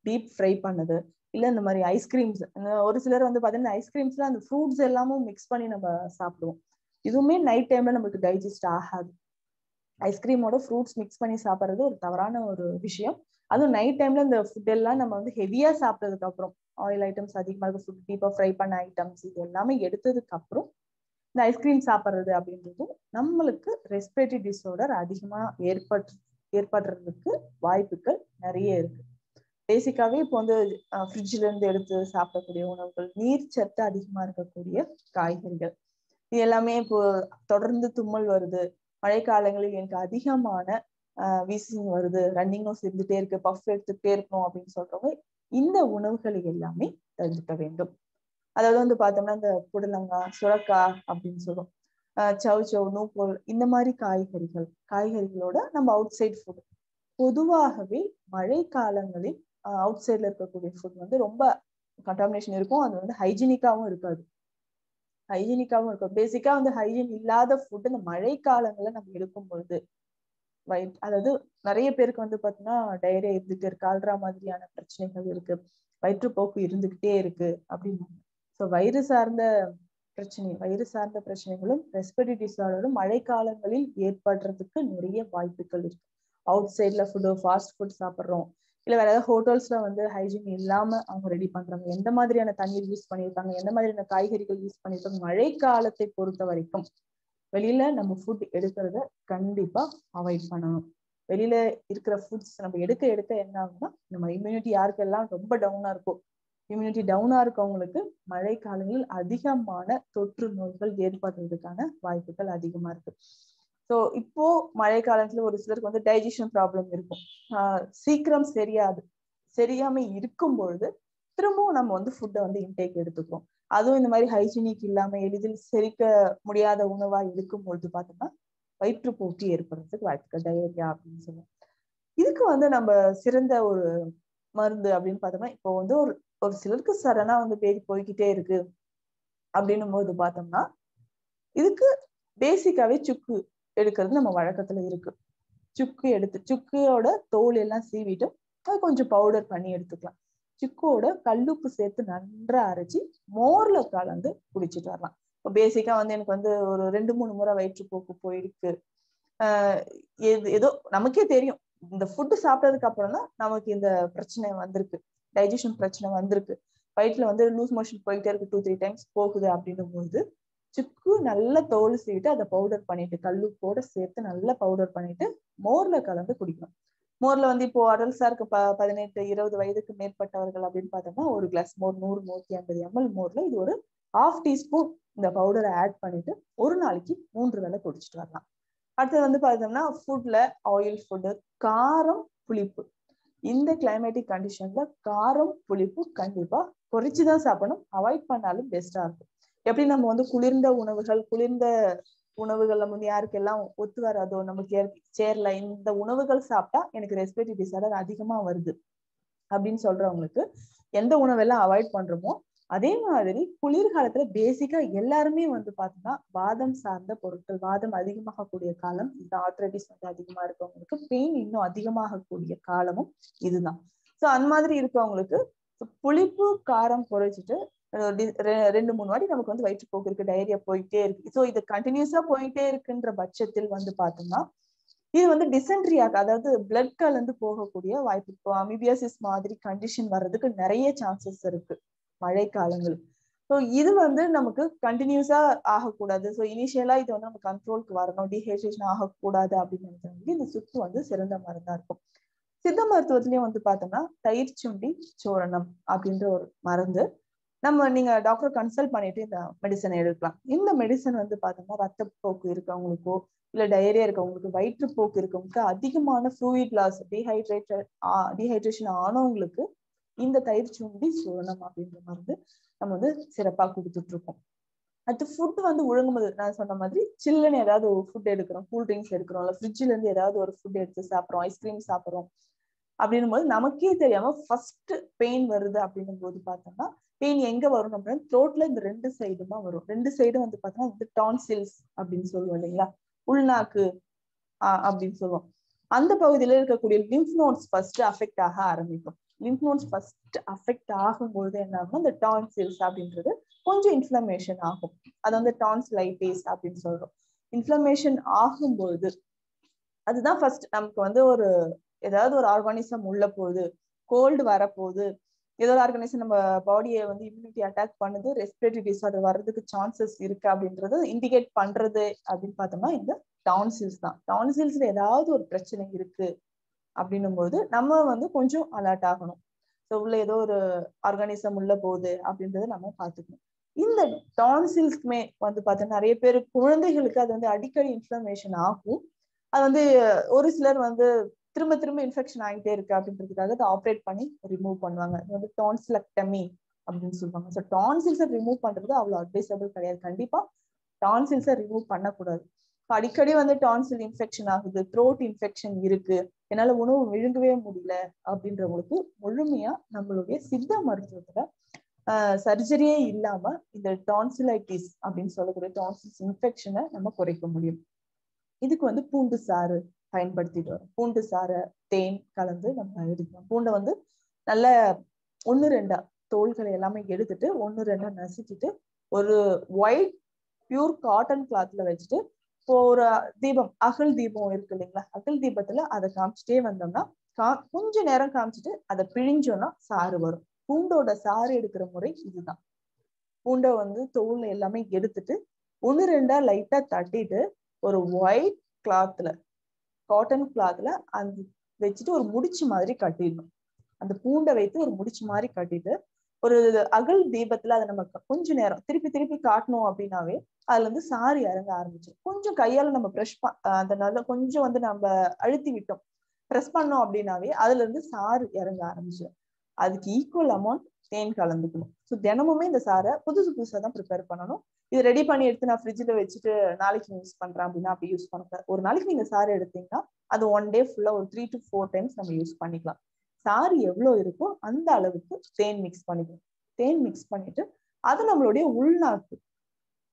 டீப் ஃப்ரை பண்ணது இல்லை இந்த மாதிரி ஐஸ்கிரீம்ஸ் ஒரு சிலர் வந்து பார்த்தீங்கன்னா ஐஸ்கிரீம்ஸ்ல அந்த ஃப்ரூட்ஸ் எல்லாமும் மிக்ஸ் பண்ணி நம்ம சாப்பிடுவோம். இதுவுமே நைட் டைம்ல நமக்கு டைஜஸ்ட் ஆகாது. ஐஸ்கிரீமோட ஃப்ரூட்ஸ் மிக்ஸ் பண்ணி சாப்பிட்றது ஒரு தவறான ஒரு விஷயம். அதுவும் நைட் டைம்ல இந்த ஃபுட் எல்லாம் நம்ம வந்து ஹெவியா சாப்பிட்டதுக்கு அப்புறம் ஆயில் ஐட்டம்ஸ் அதிகமாக இருக்க ஃபுட் டீப்பாக ஃப்ரை பண்ண ஐட்டம்ஸ் இது எல்லாமே எடுத்ததுக்கு அப்புறம் இந்த ஐஸ்கிரீம் சாப்பிட்றது அப்படின்றதும் நம்மளுக்கு ரெஸ்பிரேட்டரி டிஸார்டர் அதிகமாக ஏற்பட்டு ஏற்படுறதுக்கு வாய்ப்புகள் நிறைய இருக்கு. பேசிக்காவே இப்போ வந்து ஃப்ரிட்ஜ்ல இருந்து எடுத்து சாப்பிடக்கூடிய உணவுகள் நீர் சத்து அதிகமா இருக்கக்கூடிய காய்கறிகள் இது எல்லாமே இப்போ தொடர்ந்து தும்மல் வருது. மழை காலங்களில் எனக்கு அதிகமான வீசிங் வருது. ரன்னிங்கும் செஞ்சுட்டே இருக்கு. பஃப் எடுத்துட்டே இருக்கணும் அப்படின்னு சொல்றவங்க இந்த உணவுகளை எல்லாமே தவிர்க்க வேண்டும். அதாவது வந்து பார்த்தோம்னா இந்த புடலங்காய் சுரக்காய் அப்படின்னு சொல்லுவோம் சவு சவு நூக்கோல் இந்த மாதிரி காய்கறிகள் காய்கறிகளோட நம்ம அவுட் சைட் ஃபுட் பொதுவாகவே மழை காலங்களில் அவுட் சைட்ல இருக்கக்கூடிய ஃபுட் வந்து ரொம்ப கண்டாமினேஷன் இருக்கும். அது வந்து ஹைஜீனிக்காவும் இருக்காது. ஹைஜீனிக்காவும் இருக்கும். பேசிக்கா வந்து ஹைஜீன் இல்லாத ஃபுட் இந்த மழை காலங்களில் நம்ம எடுக்கும் பொழுது வயிற் அதாவது நிறைய பேருக்கு வந்து பார்த்தீங்கன்னா டைரியா இருந்துட்டு இருக்கு ஆல்ரா மாதிரியான பிரச்சனைகள் இருக்கு வயிற்றுப்போக்கு இருந்துகிட்டே இருக்கு அப்படின்னு ஸோ வயிறு சார்ந்த பிரச்சனை வயிறு சார்ந்த பிரச்சனைகளும் ரெஸ்பிரேட்டரி டிசார்டரும் மழைக்காலங்களில் ஏற்படுறதுக்கு நிறைய வாய்ப்புகள் இருக்கு. அவுட் சைட்ல ஃபுட்டு ஃபாஸ்ட் ஃபுட் சாப்பிட்றோம். இல்லை வேற ஏதாவது ஹோட்டல்ஸ்ல வந்து ஹைஜீன் இல்லாம அவங்க ரெடி பண்றாங்க. எந்த மாதிரியான தண்ணீர் யூஸ் பண்ணியிருக்காங்க? எந்த மாதிரியான காய்கறிகள் யூஸ் பண்ணியிருக்காங்க? மழை காலத்தை பொறுத்த வரைக்கும் வெளியில நம்ம ஃபுட் எடுக்கிறத கண்டிப்பா அவாய்ட் பண்ணணும். வெளியில இருக்கிற ஃபுட்ஸ் நம்ம எடுக்க எடுக்க என்ன ஆகும்னா நம்ம இம்யூனிட்டி யாருக்கெல்லாம் ரொம்ப டவுனா இருக்கும் இம்யூனிட்டி டவுனா இருக்கவங்களுக்கு மழை காலங்களில் அதிகமான தொற்று நோய்கள் ஏற்படுறதுக்கான வாய்ப்புகள் அதிகமா இருக்கு. ஸோ இப்போ மழை காலத்துல ஒரு சிலருக்கு வந்து டைஜஷன் ப்ராப்ளம் இருக்கும். சீக்கிரம் சரியாது. சரியாம இருக்கும் பொழுது திரும்பவும் நம்ம வந்து ஃபுட்டை வந்து இன்டேக் எடுத்துக்கிறோம். அதுவும் இந்த மாதிரி ஹைஜீனிக் இல்லாம எளிதில் செரிக்க முடியாத உணவா இருக்கும் பொழுது பார்த்தோம்னா வயிற்றுப்போக்கு ஏற்படுறதுக்கு வாய்ப்புகள் டயரியா அப்படின்னு சொல்லுவோம். இதுக்கு வந்து நம்ம சிறந்த ஒரு மருந்து அப்படின்னு பார்த்தோம்னா இப்போ வந்து ஒரு ஒரு சிலருக்கு சரணா வந்து பேதி போய்கிட்டே இருக்கு அப்படின்னும் போது பார்த்தோம்னா இதுக்கு பேசிக்காவே சுக்கு எடுக்கிறது நம்ம வழக்கத்துல இருக்கு. சுக்கு எடுத்து சுக்கையோட தோல் எல்லாம் சீவிட்டு அது கொஞ்சம் பவுடர் பண்ணி எடுத்துக்கலாம். சுக்கோட கல்லுப்பு சேர்த்து நன்றா அரைச்சி மோர்ல கலந்து குடிச்சிட்டு வரலாம். இப்போ பேசிக்கா வந்து எனக்கு வந்து ஒரு ரெண்டு மூணு முறை வயிற்றுப்போக்கு போயிருக்கு. ஆஹ் எது ஏதோ நமக்கே தெரியும். இந்த ஃபுட்டு சாப்பிட்டதுக்கு அப்புறம் தான் நமக்கு இந்த பிரச்சனை வந்திருக்கு. டைஜஷன் பிரச்சனை வந்திருக்கு. வயிற்றுல வந்து லூஸ் மோஷன் போயிட்டே இருக்கு டூ த்ரீ டைம்ஸ் போகுது அப்படின்னும் போது சுக்கு நல்லா தோல் சீவிட்டு அதை பவுடர் பண்ணிட்டு கல்லுப்போட சேர்த்து நல்லா பவுடர் பண்ணிட்டு மோர்ல கலந்து குடிக்கணும். மோர்ல வந்து இப்போ அடல்ஸா இருக்க ப பதினெட்டு இருபது வயதுக்கு மேற்பட்டவர்கள் அப்படின்னு பார்த்தோம்னா ஒரு கிளாஸ் மோர் நூறு நூத்தி ஐம்பது எம்எல் மோர்ல இது ஒரு ஹாஃப் டீஸ்பூன் இந்த பவுடரை ஆட் பண்ணிட்டு ஒரு நாளைக்கு மூன்று வேளை குடிச்சிட்டு வரலாம். அடுத்தது வந்து பார்த்தோம்னா ஃபுட்ல ஆயில் ஃபுட்டு காரம் புளிப்பு. இந்த கிளைமேட்டிக் கண்டிஷன்ல காரம் புளிப்பு கண்டிப்பா குறைச்சுதான் சாப்பிடணும். அவாய்ட் பண்ணாலும் பெஸ்டா இருக்கும். எப்படி நம்ம வந்து குளிர்ந்த உணவுகள் குளிர்ந்த உணவுகள் நம்ம வந்து யாருக்கெல்லாம் ஒத்து வராதோ நமக்கு சேரல இந்த உணவுகள் சாப்பிட்டா எனக்கு ரெஸ்பிரேட்டரி டிசார்டர் அதிகமா வருது. அப்படின்னு சொல்றவங்களுக்கு எந்த உணவெல்லாம் அவாய்ட் பண்றோமோ அதே மாதிரி குளிர்காலத்துல பேசிக்கா எல்லாருமே வந்து பாத்தீங்கன்னா வாதம் சார்ந்த பொருட்கள் வாதம் அதிகமாகக்கூடிய காலம் இந்த ஆர்த்ரைட்டிஸ் வந்து அதிகமா இருக்கவங்களுக்கு பெயின் இன்னும் அதிகமாகக்கூடிய காலமும் இதுதான். சோ அந்த மாதிரி இருக்கவங்களுக்கு புளிப்பு காரம் குறைச்சிட்டு ரெண்டு மூணு வாட்டி நமக்கு வந்து வயிற்றுப்போக்கு இருக்கு டைரியா போயிட்டே இருக்கு. ஸோ இது கண்டினியூஸா போயிட்டே இருக்குன்ற பட்சத்தில் வந்து பார்த்தோம்னா இது வந்து டிசென்ட்ரியாக அதாவது பிளட் கலந்து போகக்கூடிய வாய்ப்பு இப்போ அமிபியாசிஸ் மாதிரி கண்டிஷன் வர்றதுக்கு நிறைய சான்சஸ் இருக்கு. மழை காலங்கள் ஸோ இது வந்து நமக்கு கண்டினியூஸா ஆகக்கூடாது. ஸோ இனிஷியலா இது வந்து நம்ம கண்ட்ரோலுக்கு வரணும். டீஹைட்ரேஷன் ஆகக்கூடாது அப்படின்னு நினைக்கிறவங்க இந்த சுக்கு வந்து சிறந்த மருந்தா இருக்கும். சித்த மருத்துவத்திலயும் வந்து பார்த்தோம்னா தயிர் சுண்டி சோரணம் அப்படின்ற ஒரு மருந்து. நம்ம நீங்க டாக்டர் கன்சல்ட் பண்ணிட்டு இந்த மெடிசன் எடுக்கலாம். இந்த மெடிசன் வந்து பார்த்தோம்னா ரத்தப்போக்கு இருக்கவங்களுக்கோ இல்ல டயரியா இருக்கவங்களுக்கு வயிற்றுப்போக்கு இருக்கவங்களுக்கு அதிகமான ஃப்ளூயிட் லாஸ் டீஹைட்ரேட்டட் டீஹைட்ரேஷன் ஆனவங்களுக்கு இந்த தயிர் சுண்டி சூரணம் அப்படின்ற மருந்து நம்ம வந்து சிறப்பா கொடுத்துட்டு இருக்கோம். அடுத்து ஃபுட் வந்து ஒழுங்கும்போது நான் சொன்ன மாதிரி சில்லுன்னு ஏதாவது ஒரு ஃபுட் எடுக்கிறோம். கூல் ட்ரிங்க்ஸ் எடுக்கிறோம். இல்லை ஃப்ரிட்ஜ்ல இருந்து ஏதாவது ஒரு ஃபுட் எடுத்து சாப்பிட்றோம். ஐஸ்கிரீம் சாப்பிட்றோம். அப்படின்னும் போது நமக்கே தெரியாம ஃபர்ஸ்ட் பெயின் வருது அப்படின்னும் போது பார்த்தோம்னா பெயின் எங்க வரும் அப்படின்னா த்ரோட்ல இந்த ரெண்டு சைடுமா வரும். ரெண்டு சைடும் வந்து பார்த்தோம்னா வந்து டான்சில்ஸ் அப்படின்னு சொல்லுவோம் இல்லைங்களா? உள்நாக்கு ஆஹ் அப்படின்னு சொல்லுவோம். அந்த பகுதியில இருக்கக்கூடிய லிம்ஃப் நோட்ஸ் ஃபர்ஸ்ட் அஃபெக்ட் ஆக ஆரம்பிக்கும். லிம்ஃப் நோட்ஸ் ஃபர்ஸ்ட் அஃபெக்ட் ஆகும்போது என்ன ஆகும் இந்த டான்சில்ஸ் அப்படின்றது கொஞ்சம் இன்ஃப்ளமேஷன் ஆகும். அது வந்து டான்ஸ் லைட்டேஸ் அப்படின்னு சொல்றோம். இன்ஃப்ளமேஷன் ஆகும்போது அதுதான் ஃபர்ஸ்ட் நமக்கு வந்து ஒரு ஏதாவது ஒரு ஆர்கானிசம் உள்ள போகுது கோல்டு வரப்போகுது ஏதோ ஒரு ஆர்கனைசேஷன் நம்ம பாடியை வந்து இம்யூனிட்டி அட்டாக் பண்ணுது ரெஸ்பிரேட்டரி டிசார்டர் வர்றதுக்கு சான்சஸ் இருக்கு அப்படின்றது இண்டிகேட் பண்றது அப்படின்னு பார்த்தோம்னா இந்த டான்சில்ஸ் தான். டான்சில்ஸ்ல ஏதாவது ஒரு பிரச்சனை இருக்கு அப்படின்னும் போது நம்ம வந்து கொஞ்சம் அலர்ட் ஆகணும். ஸோ உள்ள ஏதோ ஒரு ஆர்கானிசம் உள்ள போகுது அப்படின்றத நம்ம பார்த்துக்கணும். இந்த டான்சில்ஸ்க்குமே வந்து பார்த்தா நிறைய பேர் குழந்தைகளுக்கு அது வந்து அடிக்கடி இன்ஃப்ளமேஷன் ஆகும். அது வந்து ஒரு சிலர் வந்து திரும்ப திரும்ப இன்ஃபெக்ஷன் ஆகிட்டே இருக்கு அப்படின்றதுக்காக அதை ஆப்ரேட் பண்ணி ரிமூவ் பண்ணுவாங்க. இது வந்து டான்சிலக்டமி அப்படின்னு சொல்லுவாங்க. ஸோ டான்சில்ஸை ரிமூவ் பண்றது அவ்வளோ அட்வைசபிள் கிடையாது. கண்டிப்பா டான்சில்ஸை ரிமூவ் பண்ணக்கூடாது. அடிக்கடி வந்து டான்சில் இன்ஃபெக்ஷன் ஆகுது த்ரோட் இன்ஃபெக்ஷன் இருக்கு என்னால உணவு விழுங்கவே முடியல அப்படின்றவங்களுக்கு முழுமையா நம்மளுடைய சித்த மருத்துவத்துல சர்ஜரியே இல்லாம இந்த டான்சிலைட்டிஸ் அப்படின்னு சொல்லக்கூடிய டான்சில்ஸ் இன்ஃபெக்ஷனை நம்ம குறைக்க முடியும். இதுக்கு வந்து பூண்டு சாறு பயன்படுத்திட்டு வரோம். பூண்டு சாறை தேன் கலந்து நம்ம எடுக்கணும். பூண்டை வந்து நல்ல ஒன்று ரெண்டா தோள்களை எல்லாமே எடுத்துட்டு ஒன்று ரெண்டா நசுக்கிட்டு ஒரு ஒயிட் பியூர் காட்டன் கிளாத்ல வச்சுட்டு இப்போ ஒரு தீபம் அகல் தீபம் இருக்கு இல்லைங்களா? அகல் தீபத்துல அதை காமிச்சிட்டே வந்தோம்னா கா கொஞ்ச நேரம் காமிச்சிட்டு அதை பிழிஞ்சோம்னா சாறு வரும். பூண்டோட சாறு எடுக்கிற முறை இதுதான். பூண்டை வந்து தோல் எல்லாமே எடுத்துட்டு ஒன்று ரெண்டா லைட்டா தட்டிட்டு ஒரு ஒயிட் கிளாத்ல காட்டன் கிளாத்ல அந்த வச்சுட்டு ஒரு முடிச்சு மாதிரி கட்டிடணும். அந்த பூண்டை வைத்து ஒரு முடிச்சு மாதிரி கட்டிட்டு ஒரு அகல் தீபத்துல அதை நம்ம கொஞ்ச நேரம் திருப்பி திருப்பி காட்டணும் அப்படின்னாவே அதுல இருந்து சாரி இறங்க ஆரம்பிச்சிடும் கொஞ்சம் கையால நம்ம ப்ரெஷ் அந்த நல்ல கொஞ்சம் வந்து நம்ம அழுத்தி விட்டோம். ப்ரெஸ் பண்ணோம் அப்படின்னாவே அதுல இருந்து சாறு இறங்க ஆரம்பிச்சிடும் அதுக்கு ஈக்குவல் அமௌண்ட் தேன் கலந்துக்கணும். ஸோ தினமுமே இந்த சாரை புதுசு புதுசாக தான் ப்ரிப்பேர் பண்ணணும். இது ரெடி பண்ணி எடுத்து நான் ஃப்ரிட்ஜில் வச்சுட்டு நாளைக்கு யூஸ் பண்ணுறேன் அப்படின்னா அப்படி யூஸ் பண்ணக்கூடாது. ஒரு நாளைக்கு நீங்கள் சாறு எடுத்தீங்கன்னா அது ஒன் டே ஃபுல்லாக ஒரு த்ரீ டு ஃபோர் டைம்ஸ் நம்ம யூஸ் பண்ணிக்கலாம். சாறு எவ்வளோ இருக்கோ அந்த அளவுக்கு தேன் மிக்ஸ் பண்ணிக்கணும். தேன் மிக்ஸ் பண்ணிட்டு அது நம்மளுடைய உள்நாக்கு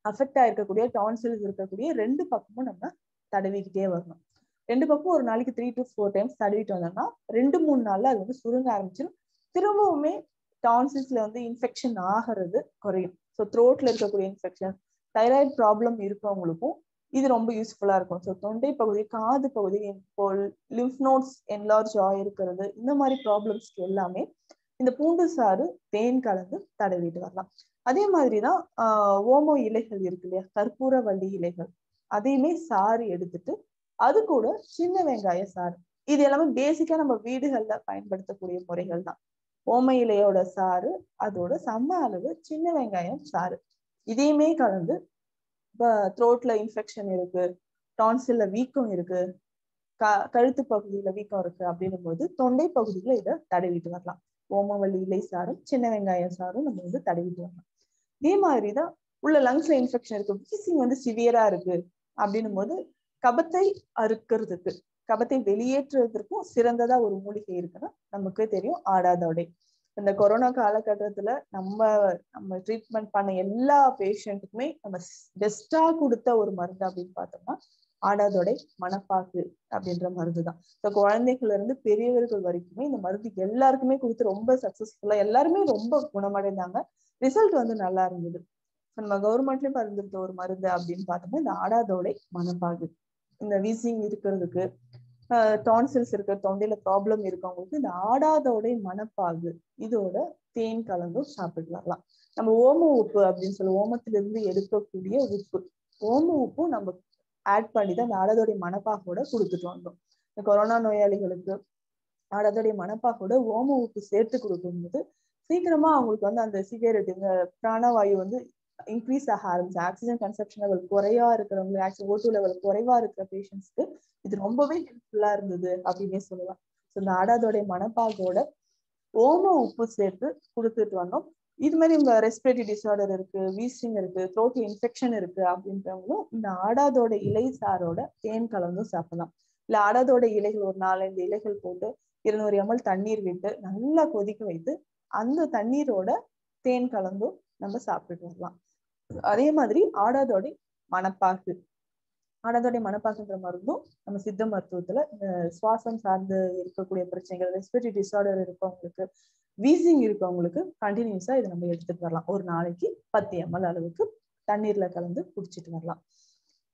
அஃபெக்ட் ஆயிருக்கக்கூடிய டான்சில்ஸ் இருக்கக்கூடிய ரெண்டு பக்கமும் நம்ம தடவிக்கிட்டே வரணும். ரெண்டு பக்கம் ஒரு நாளைக்கு த்ரீ டு ஃபோர் டைம்ஸ் தடவிட்டு வந்தோம்னா ரெண்டு மூணு நாள்ல அது வந்து சுருங்க ஆரம்பிச்சிடும் திரும்பவுமே டான்சில்ஸ்ல வந்து இன்ஃபெக்ஷன் ஆகிறது குறையும். ஸோ த்ரோட்ல இருக்கக்கூடிய இன்ஃபெக்ஷன் தைராய்டு ப்ராப்ளம் இருக்கவங்களுக்கும் இது ரொம்ப யூஸ்ஃபுல்லா இருக்கும். ஸோ தொண்டை பகுதி காது பகுதி இப்போ லிம்ஃப் நோட்ஸ் என்லார்ஜ் ஆயிருக்கிறது. இந்த மாதிரி ப்ராப்ளம்ஸ்க்கு எல்லாமே இந்த பூண்டு சாறு தேன் கலந்து தடவிட்டு வரலாம். அதே மாதிரிதான் ஆஹ் ஓமோ இலைகள் இருக்கு இல்லையா? கற்பூரவள்ளி இலைகள். அதையுமே சாறு எடுத்துட்டு அது கூட சின்ன வெங்காய சாறு. இது எல்லாமே பேசிக்கா நம்ம வீடுகள்ல பயன்படுத்தக்கூடிய முறைகள் தான். ஓம இலையோட சாறு அதோட சம அளவு சின்ன வெங்காயம் சாறு. இதையுமே கலந்து த்ரோட்ல இன்ஃபெக்ஷன் இருக்கு டான்சில்ல வீக்கம் இருக்கு க கழுத்து பகுதியில வீக்கம் இருக்கு அப்படின்னும் போது தொண்டை பகுதியில இதை தடவிட்டு வரலாம். ஓமவல்லி இலை சாரும் சின்ன வெங்காயம் சாரும் நம்ம வந்து தடவிட்டு வரலாம். இதே மாதிரிதான் உள்ள லங்ஸ்ல இன்ஃபெக்ஷன் இருக்கு வீசிங் வந்து சிவியரா இருக்கு அப்படின்னும் போது கபத்தை அறுக்கிறதுக்கு கபத்தை வெளியேற்றுவதற்கும் சிறந்ததா ஒரு மூலிகை இருக்குன்னா நமக்கு தெரியும் ஆடாதோடை. இந்த கொரோனா காலகட்டத்துல நம்ம நம்ம ட்ரீட்மெண்ட் பண்ண எல்லா பேஷண்ட்டுக்குமே நம்ம பெஸ்டா கொடுத்த ஒரு மருந்து அப்படின்னு பார்த்தோம்னா ஆடாதொடை மணப்பாக்கு அப்படின்ற மருந்து தான் ஸோ குழந்தைகள்ல இருந்து பெரியவர்கள் வரைக்குமே இந்த மருந்து எல்லாருக்குமே கொடுத்து ரொம்ப சக்சஸ்ஃபுல்லா எல்லாருமே ரொம்ப குணமடைந்தாங்க. ரிசல்ட் வந்து நல்லா இருந்தது. நம்ம கவர்மெண்ட்லயும் பரிந்துரைத்த ஒரு மருந்து அப்படின்னு பார்த்தோம்னா இந்த ஆடாதோடை மணப்பாகு இந்த வீசிங் இருக்கிறதுக்கு டான்சில்ஸ் இருக்க தொண்டையில ப்ராப்ளம் இருக்கவங்களுக்கு இந்த ஆடாதோடைய மனப்பாகு இதோட தேன் கலந்து சாப்பிட்டு வரலாம் நம்ம ஓம உப்பு அப்படின்னு சொல்லி ஓமத்திலிருந்து எடுக்கக்கூடிய உப்பு. ஓம உப்பும் நம்ம ஆட் பண்ணி தான் அந்த ஆடாதோடைய மனப்பாகோட கொடுத்துட்டு வந்தோம். இந்த கொரோனா நோயாளிகளுக்கு ஆடாதோடைய மணப்பாகோட ஓம உப்பு சேர்த்து கொடுக்கும்போது சீக்கிரமா அவங்களுக்கு வந்து அந்த சிகரெட் இந்த பிராணவாயு வந்து இன்க்ரீஸ் ஆக ஆரம்பிச்சு ஆக்சிஜன் கன்சப்ஷன் லெவல் குறைவா இருக்கிறவங்க ஆக்சிஜன் ஓட்டு லெவல் குறைவா இருக்கிற பேஷண்ட்ஸ்க்கு இது ரொம்பவே ஹெல்ப்ஃபுல்லா இருந்தது அப்படின்னே சொல்லலாம். ஸோ இந்த ஆடாதோடைய மனப்பாகோட ஓம உப்பு சேர்த்து கொடுத்துட்டு வந்தோம். இது மாதிரி இந்த ரெஸ்பிரேட்டரி டிசார்டர் இருக்கு வீசிங் இருக்கு த்ரோட்ல இன்ஃபெக்ஷன் இருக்கு அப்படின்றவங்களும் இந்த ஆடாதோட இலை சாரோட தேன் கலந்தும் சாப்பிடலாம். இல்ல ஆடாதோட இலைகள் ஒரு நாலஞ்சு இலைகள் போட்டு இருநூறு எம்எல் தண்ணீர் விட்டு நல்லா கொதிக்க வைத்து அந்த தண்ணீரோட தேன் கலந்தும் நம்ம சாப்பிட்டுட்டு வரலாம். அதே மாதிரி ஆடாதோட மணப்பாக்கு ஆடாதோடைய மனப்பாக்குன்ற மருந்தும் நம்ம சித்த மருத்துவத்துல இந்த சுவாசம் சார்ந்து இருக்கக்கூடிய பிரச்சனைகள் ரெஸ்பிரேட்டரி டிசார்டர் இருக்கவங்களுக்கு வீசிங் இருக்கவங்களுக்கு கண்டினியூஸா இதை நம்ம எடுத்துட்டு வரலாம். ஒரு நாளைக்கு பத்து எம்எல் அளவுக்கு தண்ணீர்ல கலந்து குடிச்சிட்டு வரலாம்.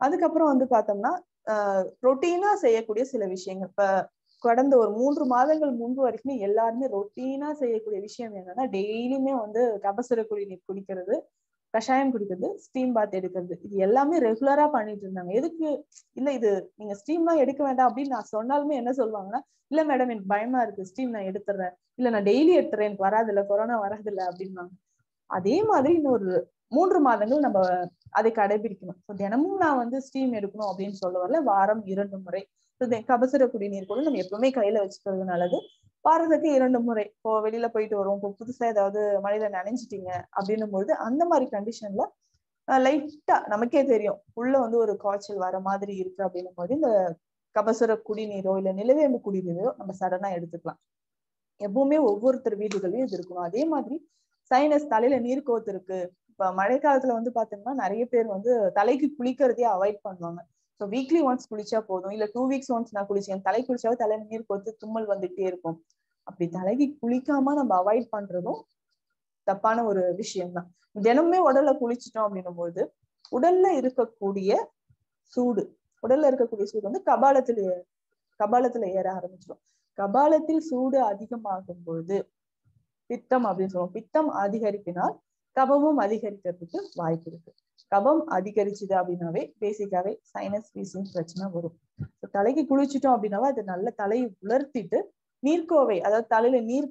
அதுக்கப்புறம் வந்து பார்த்தோம்னா ரொட்டீனா செய்யக்கூடிய சில விஷயங்கள். இப்ப கடந்த ஒரு மூன்று மாதங்கள் முன்பு வரைக்குமே எல்லாருமே ரொட்டீனா செய்யக்கூடிய விஷயம் என்னன்னா டெய்லியுமே வந்து கபசுர குடிநீர் குடிக்கிறது கஷாயம் குடிக்கிறது ஸ்டீம் பாத் எடுக்கிறது. இது எல்லாமே ரெகுலரா பண்ணிட்டு இருந்தாங்க. எதுக்கு? இல்ல இது நீங்க ஸ்டீம்லாம் எடுக்க வேண்டாம் அப்படின்னு நான் சொன்னாலுமே என்ன சொல்லுவாங்கன்னா இல்ல மேடம் எனக்கு பயமா இருக்கு. ஸ்டீம் நான் எடுத்துறேன். இல்ல நான் டெய்லி எடுத்துறேன். எனக்கு வராது இல்ல கொரோனா வராது இல்ல அப்படின்னாங்க அதே மாதிரி இன்னொரு மூன்று மாதங்கள் நம்ம அதை கடைபிடிக்கணும். தினமும் நான் வந்து ஸ்டீம் எடுக்கணும் அப்படின்னு சொல்ல வரல. வாரம் இரண்டு முறை. கபசுர குடிநீர் கூட நம்ம எப்பவுமே கையில வச்சுக்கிறது நல்லது. வாரத்துக்கு இரண்டு முறை இப்போ வெளியில போயிட்டு வரும் இப்போ புதுசா ஏதாவது மழையில நனைஞ்சிட்டீங்க அப்படின்னும் பொழுது அந்த மாதிரி கண்டிஷன்ல லைட்டா நமக்கே தெரியும். உள்ள வந்து ஒரு காய்ச்சல் வர மாதிரி இருக்கு அப்படின்னும் போது இந்த கபசுர குடிநீரோ இல்ல நிலவேம்பு குடிநீரோ நம்ம சடனா எடுத்துக்கலாம். எப்பவுமே ஒவ்வொருத்தர் வீடுகளையும் இது இருக்கணும். அதே மாதிரி சைனஸ் தலையில நீர் கோத்து இருக்கு. இப்ப மழை காலத்துல வந்து பாத்தீங்கன்னா நிறைய பேர் வந்து தலைக்கு குளிக்கிறதையே அவாய்ட் பண்ணுவாங்க. ஸோ வீக்லி ஒன்ஸ் குளிச்சா போதும். இல்லை டூ வீக்ஸ் ஒன்ஸ் நான் குளிச்சேன். தலை குளிச்சாவே தலை நீர் கொத்து தும்மல் வந்துட்டே இருக்கும். அப்படி தலைக்கு குளிக்காம நம்ம அவாய்ட் பண்றதும் தப்பான ஒரு விஷயம் தான் உடல்ல குளிச்சிட்டோம் அப்படின்னும் போது உடல்ல இருக்கக்கூடிய சூடு உடல்ல இருக்கக்கூடிய சூடு வந்து கபாலத்தில் கபாலத்துல ஏற ஆரம்பிச்சிடும். கபாலத்தில் சூடு அதிகமாகும் பொழுது பித்தம் அப்படின்னு சொல்லுவோம். பித்தம் அதிகரிப்பினால் கபமும் அதிகரிக்கிறதுக்கு வாய்ப்பு இருக்கு. கபம் அதிகரிச்சுது அப்படின்னாவே பேசிக்காவே சைனஸ் வீசிங் பிரச்சனை வரும். தலைக்கு குளிச்சுட்டோம் அப்படின்னாவே அது நல்ல தலையை உலர்த்திட்டு நீர்க்கோவை அதாவது தலையில நீர்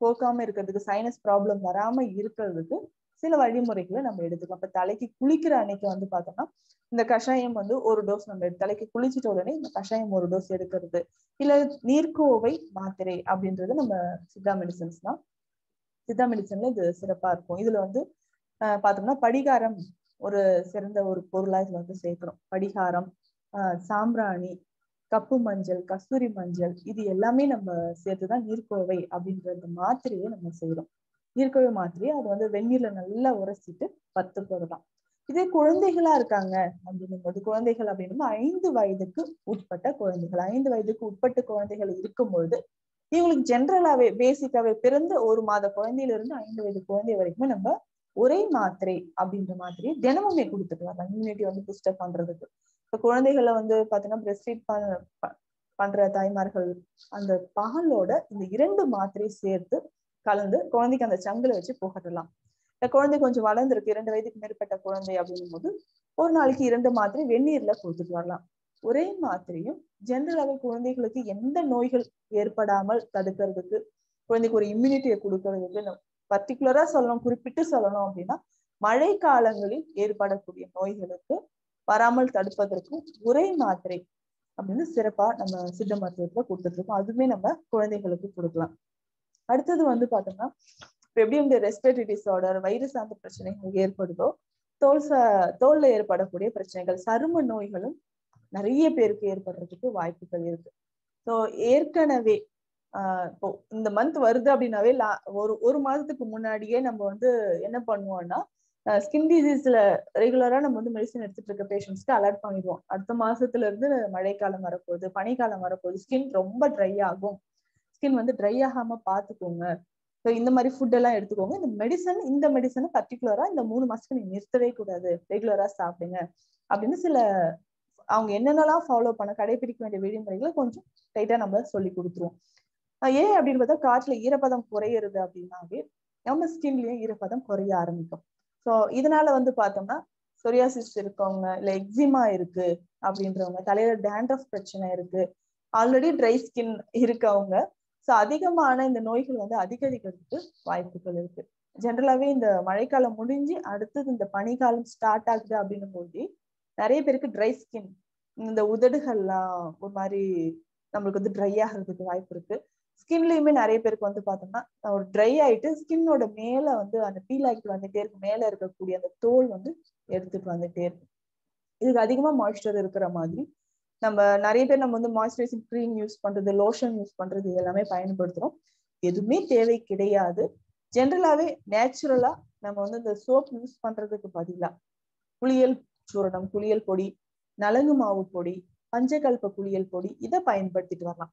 போக்காம இருக்கிறதுக்கு சைனஸ் ப்ராப்ளம் வராம இருக்கிறதுக்கு சில வழிமுறைகளை நம்ம எடுத்துக்கலாம் இப்ப தலைக்கு குளிக்கிற அன்னைக்கு வந்து பார்த்தோம்னா இந்த கஷாயம் வந்து ஒரு டோஸ் நம்ம தலைக்கு குளிச்சுட்ட உடனே இந்த கஷாயம் ஒரு டோஸ் எடுக்கிறது. இல்ல நீர்க்கோவை மாத்திரை அப்படின்றது நம்ம சித்தா மெடிசன்ஸ் தான். சித்தா மெடிசன்ல இது சிறப்பா இருக்கும். இதுல வந்து ஆஹ் பார்த்தோம்னா படிகாரம் ஒரு சிறந்த ஒரு பொருளா இதுல வந்து சேர்க்கணும் படிகாரம் சாம்பிராணி கப்பு மஞ்சள் கஸ்தூரி மஞ்சள் இது எல்லாமே நம்ம சேர்த்துதான் நீர்க்கோவை அப்படின்ற அந்த மாத்திரையை நம்ம செய்யறோம் நீர்க்கோவை மாத்திரையை அது வந்து வெந்நீர்ல நல்லா உரைச்சிட்டு பத்து போடலாம் இதே குழந்தைகளா இருக்காங்க அப்படின்னும் போது குழந்தைகள் அப்படின்னும் ஐந்து வயதுக்கு உட்பட்ட குழந்தைகள் ஐந்து வயதுக்கு உட்பட்ட குழந்தைகள் இருக்கும் பொழுது இவங்களுக்கு ஜென்ரலாவே பேசிக்காவே பிறந்த ஒரு மாத குழந்தையில இருந்து ஐந்து வயது குழந்தை வரைக்குமே நம்ம ஒரே மாத்திரை அப்படின்ற மாதிரி தினமுமே கொடுத்துட்டு வரலாம். இம்யூனிட்டி வந்து பூஸ்டர் பண்றதுக்கு. இப்ப குழந்தைகளை வந்து பாத்தீங்கன்னா பிரஸ்ட் ஃபீட் பண்ற தாய்மார்கள் அந்த பாலோட இந்த இரண்டு மாத்திரை சேர்த்து கலந்து குழந்தைக்கு அந்த சங்குல வச்சு புகட்டலாம். இந்த குழந்தை கொஞ்சம் வளர்ந்துருக்கு. இரண்டு வயதுக்கு மேற்பட்ட குழந்தை அப்படின்னும் போது ஒரு நாளைக்கு இரண்டு மாத்திரை வெந்நீர்ல கொடுத்துட்டு வரலாம். ஒரே மாத்திரையும் ஜென்ரலாக குழந்தைகளுக்கு எந்த நோய்கள் ஏற்படாமல் தடுக்கிறதுக்கு குழந்தைக்கு ஒரு இம்யூனிட்டியை கொடுக்கறதுக்கு பர்டிகுலரா சொல்லணும் குறிப்பிட்டு சொல்லணும் அப்படின்னா மழை காலங்களில் ஏற்படக்கூடிய நோய்களுக்கு வராமல் தடுப்பதற்கும் ஒரே மாத்திரை அப்படின்னு சிறப்பா நம்ம சித்த மருத்துவத்துல கொடுத்துட்டு இருக்கோம் அதுவுமே நம்ம குழந்தைகளுக்கு கொடுக்கலாம். அடுத்தது வந்து பார்த்தோம்னா இப்போ எப்படி இந்த ரெஸ்பிரேட்டரி டிசார்டர் வயிறு சார்ந்த பிரச்சனைகள் ஏற்படுதோ தோல் ச தோல்ல ஏற்படக்கூடிய பிரச்சனைகள் சரும நோய்களும் நிறைய பேருக்கு ஏற்படுறதுக்கு வாய்ப்புகள் இருக்கு. ஸோ ஏற்கனவே இப்போ இந்த மந்த் வருது அப்படின்னாவே ஒரு ஒரு மாதத்துக்கு முன்னாடியே நம்ம வந்து என்ன பண்ணுவோம்னா ஸ்கின் டிசீஸ்ல ரெகுலரா நம்ம வந்து மெடிசன் எடுத்துட்டு இருக்க பேஷண்ட்ஸ்க்கு அலர்ட் பண்ணிடுவோம். அடுத்த மாசத்துல இருந்து மழைக்காலம் வரப்போகுது பனிக்காலம் வரப்போகுது ஸ்கின் ரொம்ப ட்ரை ஆகும். ஸ்கின் வந்து ட்ரை ஆகாம பாத்துக்கோங்க. ஸோ இந்த மாதிரி ஃபுட் எல்லாம் எடுத்துக்கோங்க. இந்த மெடிசன் இந்த மெடிசனை பர்டிகுலரா இந்த மூணு மாசத்துக்கு நீங்க நிறுத்தவே கூடாது. ரெகுலரா சாப்பிடுங்க. அப்படின்னு சில அவங்க என்னென்னலாம் ஃபாலோ பண்ண கடைபிடிக்க வேண்டிய விதிமுறைகளை கொஞ்சம் டைட்டா நம்ம சொல்லி கொடுத்துருவோம். ஏன் அப்படின்னு பார்த்தா காற்றுல ஈரப்பதம் குறையிறது அப்படின்னாவே நம்ம ஸ்கின்லயும் ஈரப்பதம் குறைய ஆரம்பிக்கும். ஸோ இதனால வந்து பார்த்தோம்னா சொரியாசிஸ் இருக்கவங்க இல்ல எக்ஸிமா இருக்கு அப்படின்றவங்க தலையில டேண்ட்ரஃப் பிரச்சனை இருக்கு ஆல்ரெடி ட்ரை ஸ்கின் இருக்கவங்க ஸோ அதிகமான இந்த நோய்கள் வந்து அதிகரிக்கிறதுக்கு வாய்ப்புகள் இருக்கு. ஜென்ரலாவே இந்த மழைக்காலம் முடிஞ்சு அடுத்தது இந்த பனிக்காலம் ஸ்டார்ட் ஆகுது அப்படின்னும் போது நிறைய பேருக்கு ட்ரை ஸ்கின் இந்த உதடுகள்லாம் ஒரு மாதிரி நம்மளுக்கு வந்து ட்ரை ஆகிறதுக்கு வாய்ப்பு இருக்கு. ஸ்கின்லயுமே நிறைய பேருக்கு வந்து பார்த்தோம்னா ஒரு ட்ரை ஆயிட்டு ஸ்கின்னோட மேல வந்து அந்த பீல் ஆகிட்டு வந்துட்டே இருக்கும். மேல இருக்கக்கூடிய அந்த தோல் வந்து எடுத்துட்டு வந்துட்டே இருக்கும். இதுக்கு அதிகமா மாய்ஸ்சர் இருக்கிற மாதிரி நம்ம நிறைய பேர் நம்ம வந்து மாய்ஸ்சரைசிங் க்ரீம் யூஸ் பண்றது லோஷன் யூஸ் பண்றது இது எல்லாமே பயன்படுத்துறோம். எதுவுமே தேவை கிடையாது. ஜென்ரலாவே நேச்சுரலா நம்ம வந்து இந்த சோப் யூஸ் பண்றதுக்கு பதிலா குளியல் சூரணம் குளியல் பொடி நலங்கு மாவு பொடி பஞ்சகல்ப குளியல் பொடி இதை பயன்படுத்திட்டு வரலாம்.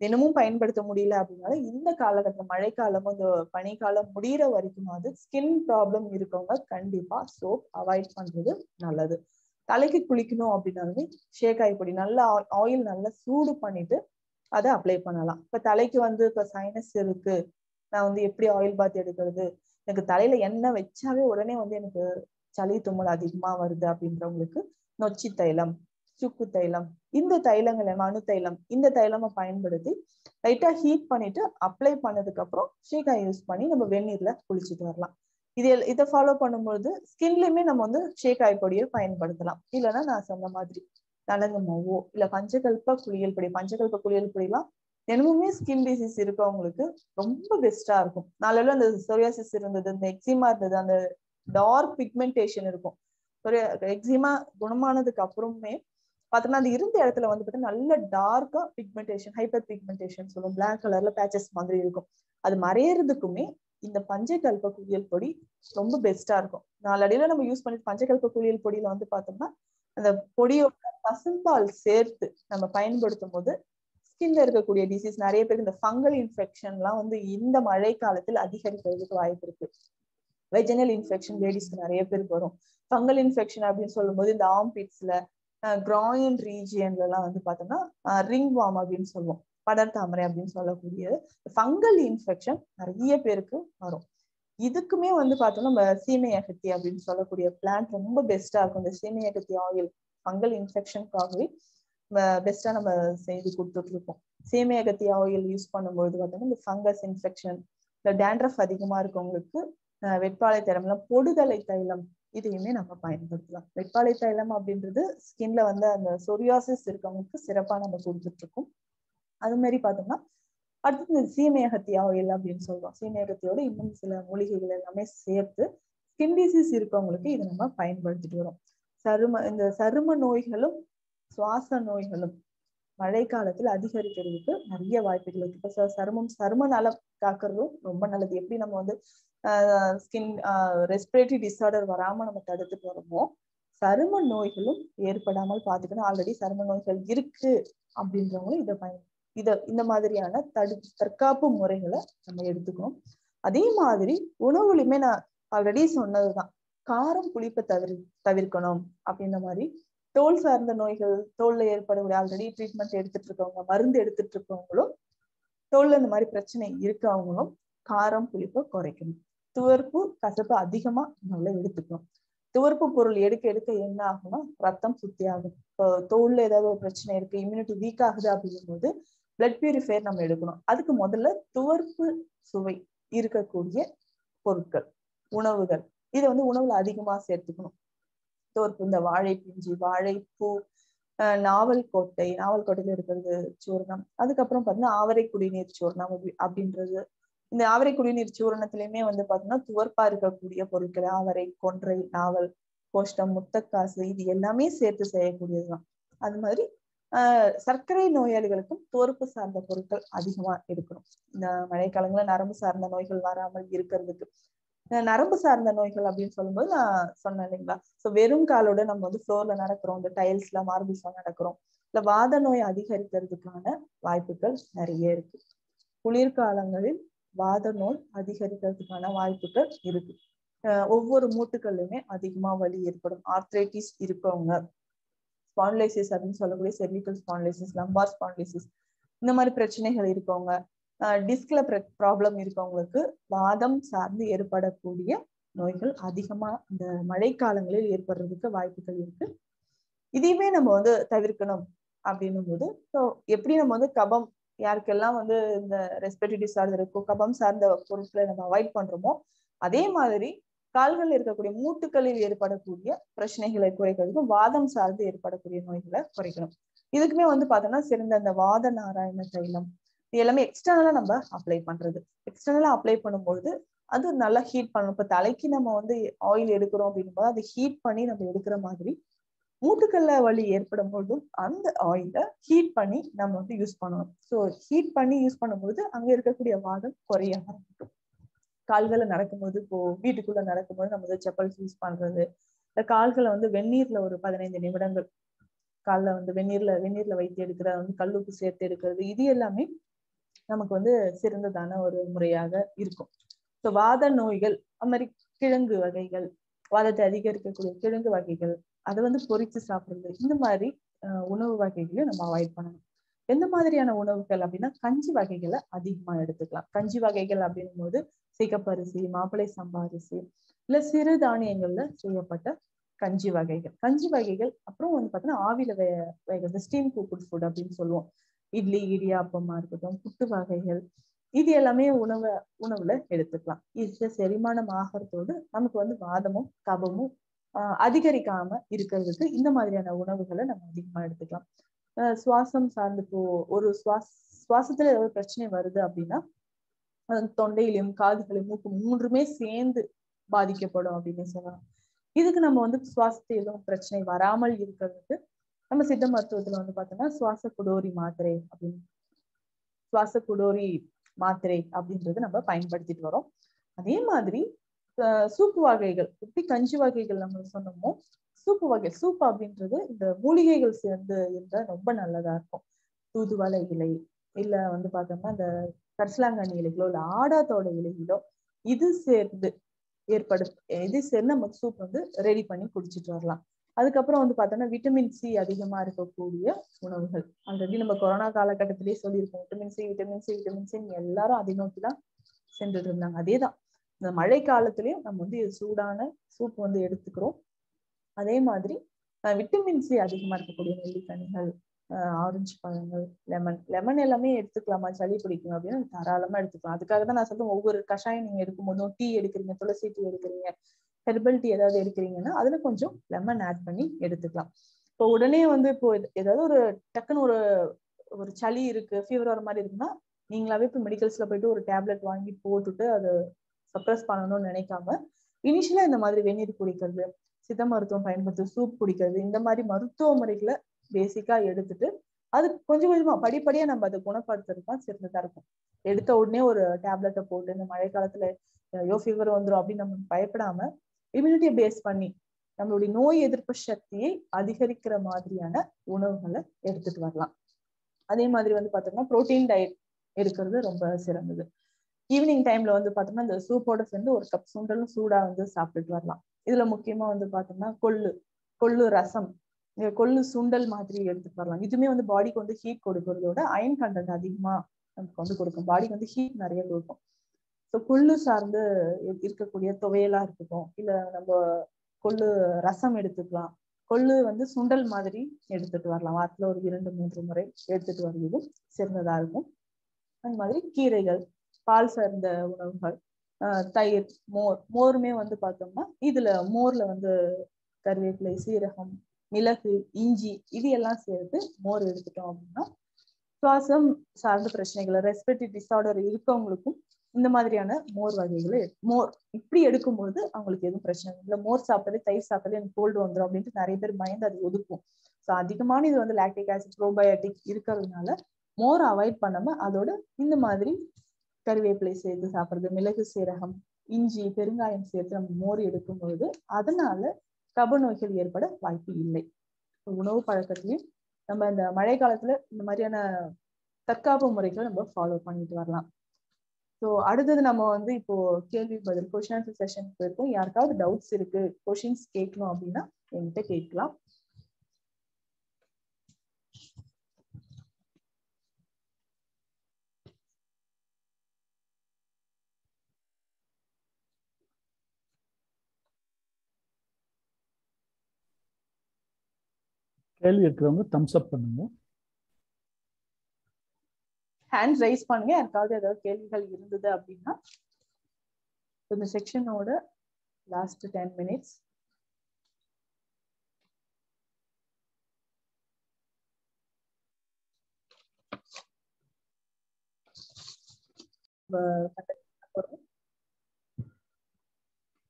தினமும் பயன்படுத்த முடியல அப்படின்னால இந்த காலகட்டம் மழைக்காலமும் இந்த பனிக்காலம் முடிகிற வரைக்குமாவது ஸ்கின் ப்ராப்ளம் இருக்கவங்க கண்டிப்பா சோப் அவாய்ட் பண்றது நல்லது. தலைக்கு குளிக்கணும் அப்படின்னாலுமே ஷேக்காய் பொடி நல்லா ஆயில் நல்லா சூடு பண்ணிட்டு அதை அப்ளை பண்ணலாம். இப்ப தலைக்கு வந்து இப்ப சைனஸ் இருக்கு நான் வந்து எப்படி ஆயில் பாத் எடுக்கிறது? எனக்கு தலையில எண்ணெய் வச்சாவே உடனே வந்து எனக்கு சளி தும்மல் அதிகமா வருது அப்படின்றவங்களுக்கு நொச்சி தைலம் சுக்கு தைலம். இந்த தைலங்களை மனு தைலம் இந்த தைலமை பயன்படுத்தி லைட்டா ஹீட் பண்ணிட்டு அப்ளை பண்ணதுக்கு அப்புறம் ஷேக்காய் யூஸ் பண்ணி நம்ம வெந்நீர்ல குளிச்சுட்டு வரலாம். இது இதை ஃபாலோ பண்ணும்போது ஸ்கின்லயுமே நம்ம வந்து ஷேக்காய் பொடியை பயன்படுத்தலாம். இல்லைன்னா நான் சொன்ன மாதிரி நலங்கு மாவோ இல்ல பஞ்சகல்ப குளியல் பொடி பஞ்சகல்ப குளியல் பொடிலாம் தினமுமே ஸ்கின் டிசீஸ் இருக்கவங்களுக்கு ரொம்ப பெஸ்டா இருக்கும். நாளில் அந்த சொரியாசிஸ் இருந்தது இந்த எக்ஸிமா இருந்தது அந்த டார்க் பிக்மெண்டேஷன் இருக்கும். எக்ஸிமா குணமானதுக்கு அப்புறமே பார்த்தோம்னா அந்த இருந்த இடத்துல வந்து பார்த்தீங்கன்னா நல்ல டார்க்கா பிக்மெண்டேஷன் ஹைப்பர் பிக்மெண்டேஷன் சொல்லுவோம். பிளாக் கலர்ல பேச்சஸ் மாதிரி இருக்கும். அது மறையறதுக்குமே இந்த பஞ்சகல்ப குளியல் பொடி ரொம்ப பெஸ்டா இருக்கும். நாளடியில நம்ம யூஸ் பண்ணி பஞ்சகல்ப குளியல் பொடியில வந்து பார்த்தோம்னா அந்த பொடியோட பசும்பால் சேர்த்து நம்ம பயன்படுத்தும் போது ஸ்கின்ல இருக்கக்கூடிய டிசீஸ் நிறைய பேருக்கு இந்த ஃபங்கல் இன்ஃபெக்ஷன்லாம் வந்து இந்த மழை காலத்தில் அதிகரிக்கிறதுக்கு வாய்ப்பு இருக்கு. வெஜினல் இன்ஃபெக்ஷன் லேடிஸ்க்கு நிறைய பேருக்கு வரும். ஃபங்கல் இன்ஃபெக்ஷன் அப்படின்னு சொல்லும்போது இந்த ஆம்பிட்ஸ்ல கிராயின் ரீஜியன்ல எல்லாம் வந்து பார்த்தோம்னா ரிங் வாம் அப்படின்னு சொல்லுவோம். படர் தாமரை அப்படின்னு சொல்லக்கூடிய ஃபங்கல் இன்ஃபெக்ஷன் நிறைய பேருக்கு வரும். இதுக்குமே வந்து பார்த்தோம்னா நம்ம சீமை அகத்தி அப்படின்னு சொல்லக்கூடிய பிளான்ட் ரொம்ப பெஸ்டா இருக்கும். இந்த சீமை அகத்தி ஆயில் ஃபங்கல் இன்ஃபெக்ஷனுக்காகவே பெஸ்டா நம்ம செய்து கொடுத்துட்டு இருக்கோம் சீமை அகத்தி ஆயில் யூஸ் பண்ணும்போது பார்த்தோம்னா இந்த ஃபங்கஸ் இன்ஃபெக்ஷன் இந்த டேண்ட்ரஃப் அதிகமா இருக்கவங்களுக்கு வெட்பாலை தைலம் பொடுதலை தைலம் இதையுமே நம்ம பயன்படுத்தலாம். வெட்பாலை தைலம் அப்படின்றது ஸ்கின்ல வந்து அந்த சொரியாசிஸ் இருக்கவங்களுக்கு சிறப்பாக நம்ம கொடுத்துட்டு இருக்கோம். அது மாதிரி பார்த்தோம்னா அடுத்து இந்த சீமையகத்தி ஆயில் அப்படின்னு சொல்றோம். சீமையகத்தியோட இன்னும் சில மூலிகைகள் எல்லாமே சேர்த்து ஸ்கின் டிசீஸ் இருக்கவங்களுக்கு இதை நம்ம பயன்படுத்திட்டு வரோம். சரும இந்த சரும நோய்களும் சுவாச நோய்களும் மழை காலத்துல அதிகரிக்கிறதுக்கு நிறைய வாய்ப்புகள் இருக்கு. இப்ப சருமம் சரும நலம் காக்குறதும் ரொம்ப நல்லது. எப்படி நம்ம வந்து ஸ்கின் ரெஸ்பிரேட்டரி டிஸார்டர் வராம நம்ம தடுத்துட்டு வரோமோ சரும நோய்களும் ஏற்படாமல் பார்த்துக்கணும் ஆல்ரெடி சரும நோய்கள் இருக்கு அப்படின்றவங்களும் இதை பயன் இத இந்த மாதிரியான தடு தற்காப்பு முறைகளை நம்ம எடுத்துக்கணும். அதே மாதிரி உணவுலையுமே நான் ஆல்ரெடி சொன்னதுதான். காரம் புளிப்பை தவிர தவிர்க்கணும் அப்படின்ற மாதிரி தோல் சார்ந்த நோய்கள் தோல்ல ஏற்படக்கூடிய ஆல்ரெடி ட்ரீட்மெண்ட் எடுத்துட்டு இருக்கவங்க மருந்து எடுத்துட்டு இருக்கவங்களும் தோல்ல இந்த மாதிரி பிரச்சனை இருக்கவங்களும் காரம் புளிப்பை குறைக்கணும். துவர்ப்பு கசப்பு அதிகமா நல்லா எடுத்துக்கணும். துவர்ப்பு பொருள் எடுக்க எடுக்க என்ன ஆகும்னா ரத்தம் சுத்தி ஆகும். இப்போ தோல்ல ஏதாவது ஒரு பிரச்சனை இருக்கு இம்யூனிட்டி வீக் ஆகுது அப்படிங்கும்போது பிளட் பியூரிஃபையர் நம்ம எடுக்கணும். அதுக்கு முதல்ல துவர்ப்பு சுவை இருக்கக்கூடிய பொருட்கள் உணவுகள். இதை வந்து உணவுல அதிகமா சேர்த்துக்கணும். தோற்பு இந்த வாழை பிஞ்சி வாழைப்பூ நாவல் கோட்டை நாவல் கோட்டையில இருக்கிறது சூர்ணம். அதுக்கப்புறம் பார்த்தீங்கன்னா ஆவரை குடிநீர் சூர்ணம் அப்படின்றது. இந்த ஆவரை குடிநீர் சூரணத்திலயுமே வந்து பாத்தீங்கன்னா துவர்ப்பா இருக்கக்கூடிய பொருட்கள் ஆவரை கொன்றை நாவல் கோஷ்டம் முத்தக்காசு இது எல்லாமே சேர்த்து செய்யக்கூடியதுதான். அது மாதிரி ஆஹ் சர்க்கரை நோயாளிகளுக்கும் துவர்ப்பு சார்ந்த பொருட்கள் அதிகமா எடுக்கணும் இந்த மழைக்காலங்களில் நரம்பு சார்ந்த நோய்கள் வராமல் இருக்கிறதுக்கு. நரம்பு சார்ந்த நோய்கள் அப்படின்னு சொல்லும்போது நான் சொன்னேன் இல்லைங்களா? ஸோ வெறும் காலோட நம்ம வந்து ஃப்ளோர்ல நடக்கிறோம். இந்த டைல்ஸ்ல மார்பிள்ஸ்ல நடக்கிறோம். இல்ல வாத நோய் அதிகரிக்கிறதுக்கான வாய்ப்புகள் நிறைய இருக்கு. குளிர்காலங்களில் வாத நோய் அதிகரிக்கிறதுக்கான வாய்ப்புகள் இருக்கு. ஒவ்வொரு மூட்டுகள்லையுமே அதிகமா வலி ஏற்படும். ஆர்த்ரைட்டிஸ் இருக்கவங்க ஸ்பான்லைசிஸ் அப்படின்னு சொல்லக்கூடிய செர்விக்கல் ஸ்பான்லைசிஸ் லம்பார் ஸ்பான்லைசிஸ் இந்த மாதிரி பிரச்சனைகள் இருக்கவங்க டிஸ்க்ல ப்ராப்ளம் இருக்கவங்களுக்கு வாதம் சார்ந்து ஏற்படக்கூடிய நோய்கள் அதிகமா இந்த மழைக்காலங்களில் ஏற்படுறதுக்கு வாய்ப்புகள் இருக்கு. இதையுமே நம்ம வந்து தவிர்க்கணும் அப்படின்னும் போது ஸோ எப்படி நம்ம வந்து கபம் யாருக்கெல்லாம் வந்து இந்த ரெஸ்பிரேட்டரி டிசார்டர் இருக்கோ கபம் சார்ந்த பொருட்களை நம்ம அவாய்ட் பண்றோமோ அதே மாதிரி கால்களில் இருக்கக்கூடிய மூட்டுகளில் ஏற்படக்கூடிய பிரச்சனைகளை குறைக்கிறதுக்கும் வாதம் சார்ந்து ஏற்படக்கூடிய நோய்களை குறைக்கணும். இதுக்குமே வந்து பார்த்தோம்னா சிறந்த அந்த வாத நாராயண தைலம் இது எல்லாமே எக்ஸ்டர்னலா நம்ம அப்ளை பண்றது. எக்ஸ்டர்னலா அப்ளை பண்ணும்பொழுது அது நல்லா ஹீட் பண்ணணும். இப்ப தலைக்கு நம்ம வந்து ஆயில் எடுக்கிறோம் அப்படின்னும் அதை ஹீட் பண்ணி நம்ம எடுக்கிற மாதிரி மூட்டுக்கல்ல வலி ஏற்படும் பொழுதும் அந்த ஆயிலை ஹீட் பண்ணி நம்ம வந்து யூஸ் பண்ணணும். ஸோ ஹீட் பண்ணி யூஸ் பண்ணும்போது அங்க இருக்கக்கூடிய வாதம் குறைய ஆரம்பிக்கும் கால்களை நடக்கும்போது இப்போ வீட்டுக்குள்ள நடக்கும்போது நம்ம வந்து செப்பல்ஸ் யூஸ் பண்றது இந்த கால்களை வந்து வெந்நீர்ல ஒரு பதினைந்து நிமிடங்கள் காலில் வந்து வெந்நீர்ல வெந்நீர்ல வைத்து எடுக்கிற வந்து கல்லுப்பு சேர்த்து எடுக்கிறது இது எல்லாமே நமக்கு வந்து சிறந்ததான ஒரு முறையாக இருக்கும். ஸோ வாத நோய்கள் அது மாதிரி கிழங்கு வகைகள் வாதத்தை அதிகரிக்கக்கூடிய கிழங்கு வகைகள் அதை வந்து பொரிச்சு சாப்பிடுறது இந்த மாதிரி உணவு வகைகளையும் நம்ம அவாய்ட் பண்ணணும். எந்த மாதிரியான உணவுகள் அப்படின்னா கஞ்சி வகைகளை அதிகமா எடுத்துக்கலாம். கஞ்சி வகைகள் அப்படின்னும் போது சிகப்பரிசி மாப்பிளை சம்பா அரிசி இல்ல சிறு தானியங்கள்ல செய்யப்பட்ட கஞ்சி வகைகள். கஞ்சி வகைகள் அப்புறம் வந்து பார்த்தீங்கன்னா ஆவில வே வேகிறது ஸ்டீம் குக்குட் ஃபுட் அப்படின்னு சொல்லுவோம். இட்லி இடியாப்பமா இருக்கட்டும் புட்டு வகைகள் இது எல்லாமே உணவு உணவுல எடுத்துக்கலாம். இது செரிமானம் ஆகிறதோடு நமக்கு வந்து வாதமும் கபமும் ஆஹ் அதிகரிக்காம இருக்கிறதுக்கு இந்த மாதிரியான உணவுகளை நம்ம அதிகமா எடுத்துக்கலாம். சுவாசம் சார்ந்து இப்போ ஒரு சுவாச சுவாசத்துல ஏதாவது பிரச்சனை வருது அப்படின்னா தொண்டையிலும் காதுகளையும் மூக்கு மூன்றுமே சேர்ந்து பாதிக்கப்படும் அப்படின்னு சொல்லலாம். இதுக்கு நம்ம வந்து சுவாசத்தை எதுவும் பிரச்சனை வராமல் இருக்கிறதுக்கு நம்ம சித்த மருத்துவத்துல வந்து பார்த்தோம்னா சுவாச குடோரி மாத்திரை அப்படின்னு சுவாச குடோரி மாத்திரை அப்படின்றது நம்ம பயன்படுத்திட்டு வரோம். அதே மாதிரி சூப்பு வகைகள் எப்படி கஞ்சி வகைகள் நம்ம சொன்னோமோ சூப்பு வகை சூப் அப்படின்றது இந்த மூலிகைகள் சேர்ந்து இருந்தால் ரொம்ப நல்லதா இருக்கும். தூதுவளை இலை இல்ல வந்து பார்த்தோம்னா இந்த கரிசலாங்கண்ணி இலைகளோ இல்லை ஆடாத்தோட இலைகளோ இது சேர்ந்து ஏற்படு இது சேர்ந்து நம்ம சூப் வந்து ரெடி பண்ணி குடிச்சிட்டு வரலாம். அதுக்கப்புறம் வந்து பார்த்தோம்னா விட்டமின் சி அதிகமா இருக்கக்கூடிய உணவுகள். ஆல்ரெடி நம்ம கொரோனா காலகட்டத்திலேயே சொல்லியிருக்கோம். Vitamin C vitamin C vitamin C எல்லாரும் அதை நோக்கி தான் சென்றுட்டு இருந்தாங்க. அதேதான். இந்த மழை காலத்திலயும் நம்ம வந்து சூடான சூப் வந்து எடுத்துக்கிறோம். அதே மாதிரி விட்டமின் சி அதிகமா இருக்கக்கூடிய நெல்லிக்கனிகள் ஆரஞ்சு பழங்கள் லெமன் லெமன் எல்லாமே எடுத்துக்கலாமா? சளி பிடிக்கும் அப்படின்னு தாராளமா எடுத்துக்கலாம். அதுக்காக தான் நான் சொல்றேன். ஒவ்வொரு கஷாயம் நீங்க எடுக்கும்போதும் டீ எடுக்கிறீங்க துளசி டீ எடுக்கிறீங்க ஹெர்பல் டீ ஏதாவது எடுக்கிறீங்கன்னா அதுல கொஞ்சம் லெமன் ஆட் பண்ணி எடுத்துக்கலாம். இப்போ உடனே வந்து இப்போ ஏதாவது ஒரு டக்குன்னு ஒரு ஒரு சளி இருக்கு ஃபீவர் வர மாதிரி இருக்குன்னா நீங்களாவே இப்போ மெடிக்கல்ஸ்ல போயிட்டு ஒரு டேப்லெட் வாங்கி போட்டுட்டு அதை சப்ரஸ் பண்ணணும்னு நினைக்காம இனிஷியலா இந்த மாதிரி வெந்நீர் குடிக்கிறது சித்த மருத்துவம் பயன்படுத்தி சூப் குடிக்கிறது இந்த மாதிரி மருத்துவ முறைகளை பேசிக்கா எடுத்துட்டு அது கொஞ்சம் கொஞ்சமா படிப்படியா நம்ம அதை குணப்படுத்துறது தான் சிறந்ததா இருக்கும். எடுத்த உடனே ஒரு டேப்லெட்டை போட்டு இந்த மழை காலத்துல ஐயோ ஃபீவர் வந்துடும் அப்படின்னு நம்ம பயப்படாம இம்யூனிட்டியை பேஸ் பண்ணி நம்மளுடைய நோய் எதிர்ப்பு சக்தியை அதிகரிக்கிற மாதிரியான உணவுகளை எடுத்துட்டு வரலாம். அதே மாதிரி வந்து பார்த்தோம்னா ப்ரோட்டீன் டயட் எடுக்கிறது ரொம்ப சிறந்தது. ஈவினிங் டைம்ல வந்து பார்த்தோம்னா இந்த சூப்போட சேர்ந்து ஒரு கப் சுண்டலும் சூடா வந்து சாப்பிட்டுட்டு வரலாம். இதுல முக்கியமா வந்து பார்த்தோம்னா கொள்ளு கொள்ளு ரசம் கொள்ளு சுண்டல் மாதிரி எடுத்துட்டு வரலாம். இதுவுமே வந்து பாடிக்கு வந்து ஹீட் கொடுக்கறதோட அயன் கண்டென்ட் அதிகமா நமக்கு வந்து கொடுக்கும். பாடிக்கு வந்து ஹீட் நிறைய கொடுக்கும். ஸோ கொள்ளு சார்ந்து இருக்கக்கூடிய துவையலா இருக்கட்டும் இல்ல நம்ம கொள்ளு ரசம் எடுத்துக்கலாம். கொள்ளு வந்து சுண்டல் மாதிரி எடுத்துட்டு வரலாம். வாரத்துல ஒரு இரண்டு மூன்று முறை எடுத்துட்டு வருவதும் சிறந்ததா இருக்கும். அந்த மாதிரி கீரைகள் பால் சார்ந்த உணவுகள் தயிர் மோர் மோருமே வந்து பார்த்தோம்னா இதுல மோர்ல வந்து கருவேப்பிலை சீரகம் மிளகு இஞ்சி இது எல்லாம் சேர்த்து மோர் எடுத்துட்டோம் அப்படின்னா சுவாசம் சார்ந்த பிரச்சனைகள் ரெஸ்பிரேட்டரி டிசார்டர் இருக்கவங்களுக்கும் இந்த மாதிரியான மோர் வகைகளை மோர் இப்படி எடுக்கும்போது அவங்களுக்கு எதுவும் பிரச்சனை இல்லை. மோர் சாப்பிட்டது தயிர் சாப்பிட்டது எனக்கு கோல்டு வந்துடும் அப்படின்ட்டு நிறைய பேர் பயந்து அது ஒதுக்கும். ஸோ அதிகமான இது வந்து லாக்டிக் ஆசிட் ப்ரோபயோட்டிக் இருக்கிறதுனால மோர் அவாய்ட் பண்ணாம அதோட இந்த மாதிரி கருவேப்பிலை சேர்த்து சாப்பிட்றது மிளகு சீரகம் இஞ்சி பெருங்காயம் சேர்த்து நம்ம மோர் எடுக்கும் பொழுது அதனால கப நோய்கள் ஏற்பட வாய்ப்பு இல்லை. உணவு பழக்கத்திலையும் நம்ம இந்த மழை காலத்துல இந்த மாதிரியான தற்காப்பு முறைகளை நம்ம ஃபாலோ பண்ணிட்டு வரலாம். ஸோ அடுத்தது நம்ம வந்து இப்போ கேள்வி பதில் கொஷின் ஆன்சர் செஷன் போயிருக்கோம். யாருக்காவது டவுட்ஸ் இருக்கு கொஷின்ஸ் கேட்கணும் அப்படின்னா என்கிட்ட கேட்கலாம். கேள்வி இருக்கிறவங்க தம்ஸ் அப் பண்ணுங்க. ஹேண்ட் ரைஸ் பண்ணுங்க. யாருக்காவது ஏதாவது கேள்விகள் இருந்தது அப்படின்னா இந்த செக்ஷனோட லாஸ்ட் டென் மினிட்ஸ்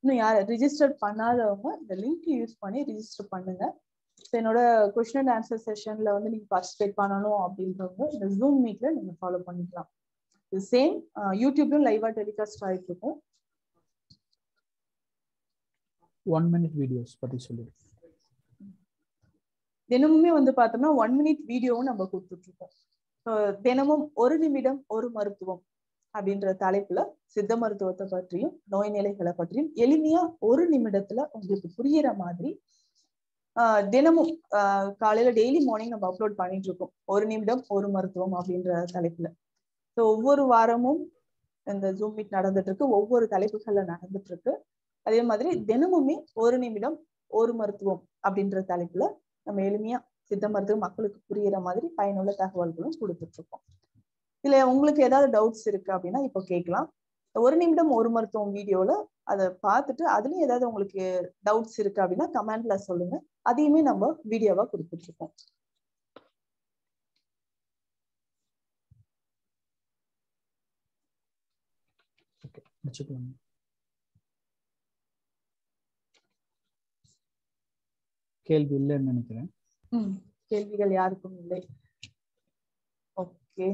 இன்னும் யார் ரிஜிஸ்டர் பண்ணாதவங்க இந்த லிங்க் யூஸ் பண்ணி ரிஜிஸ்டர் பண்ணுங்க. என்னோட கொஸ்டின் அண்ட் ஆன்சர் செஷன்ல வந்து நீங்க பார்ட்டிசிபேட் பண்ணணும் அப்படின்றவங்க இந்த ஜூம் மீட்ல நீங்க ஃபாலோ பண்ணிக்கலாம். இது சேம் யூடியூப்லயும் லைவா டெலிகாஸ்ட் ஆயிட்டு இருக்கும். ஒன் மினிட் வீடியோஸ் பத்தி சொல்லிடு தினமுமே வந்து பார்த்தோம்னா ஒன் மினிட் வீடியோவும் நம்ம கொடுத்துட்டு இருக்கோம் தினமும் ஒரு நிமிடம் ஒரு மருத்துவம் அப்படின்ற தலைப்புல சித்த மருத்துவத்தை பற்றியும் நோய் நிலைகளை பற்றியும் எளிமையா ஒரு நிமிடத்துல உங்களுக்கு புரியிற மாதிரி தினமும் காலையில டெய்லி மார்னிங் நம்ம அப்லோட் பண்ணிட்டு இருக்கோம் ஒரு நிமிடம் ஒரு மருத்துவம் அப்படின்ற தலைப்புல. ஸோ ஒவ்வொரு வாரமும் இந்த ஜூம் மீட் நடந்துட்டு இருக்கு ஒவ்வொரு தலைப்புகள்ல நடந்துட்டு இருக்கு அதே மாதிரி தினமுமே ஒரு நிமிடம் ஒரு மருத்துவம் அப்படின்ற தலைப்புல நம்ம எளிமையா சித்த மருத்துவம் மக்களுக்கு புரியிற மாதிரி பயனுள்ள தகவல்களும் கொடுத்துட்டு இருக்கோம் இதுல உங்களுக்கு ஏதாவது டவுட்ஸ் இருக்கு அப்படின்னா இப்போ கேட்கலாம். ஒரு நிமிடம் ஒரு மருத்துவம் வீடியோல அதை பார்த்துட்டு அதுலயும் ஏதாவது உங்களுக்கு டவுட்ஸ் இருக்கு அப்படின்னா கமெண்ட்ல சொல்லுங்க. அதையுமே நம்ம வீடியோவா கொடுத்துட்டு இருக்கோம் கேள்வி இல்லைன்னு நினைக்கிறேன். கேள்விகள் யாருக்கும் இல்லை. ஓகே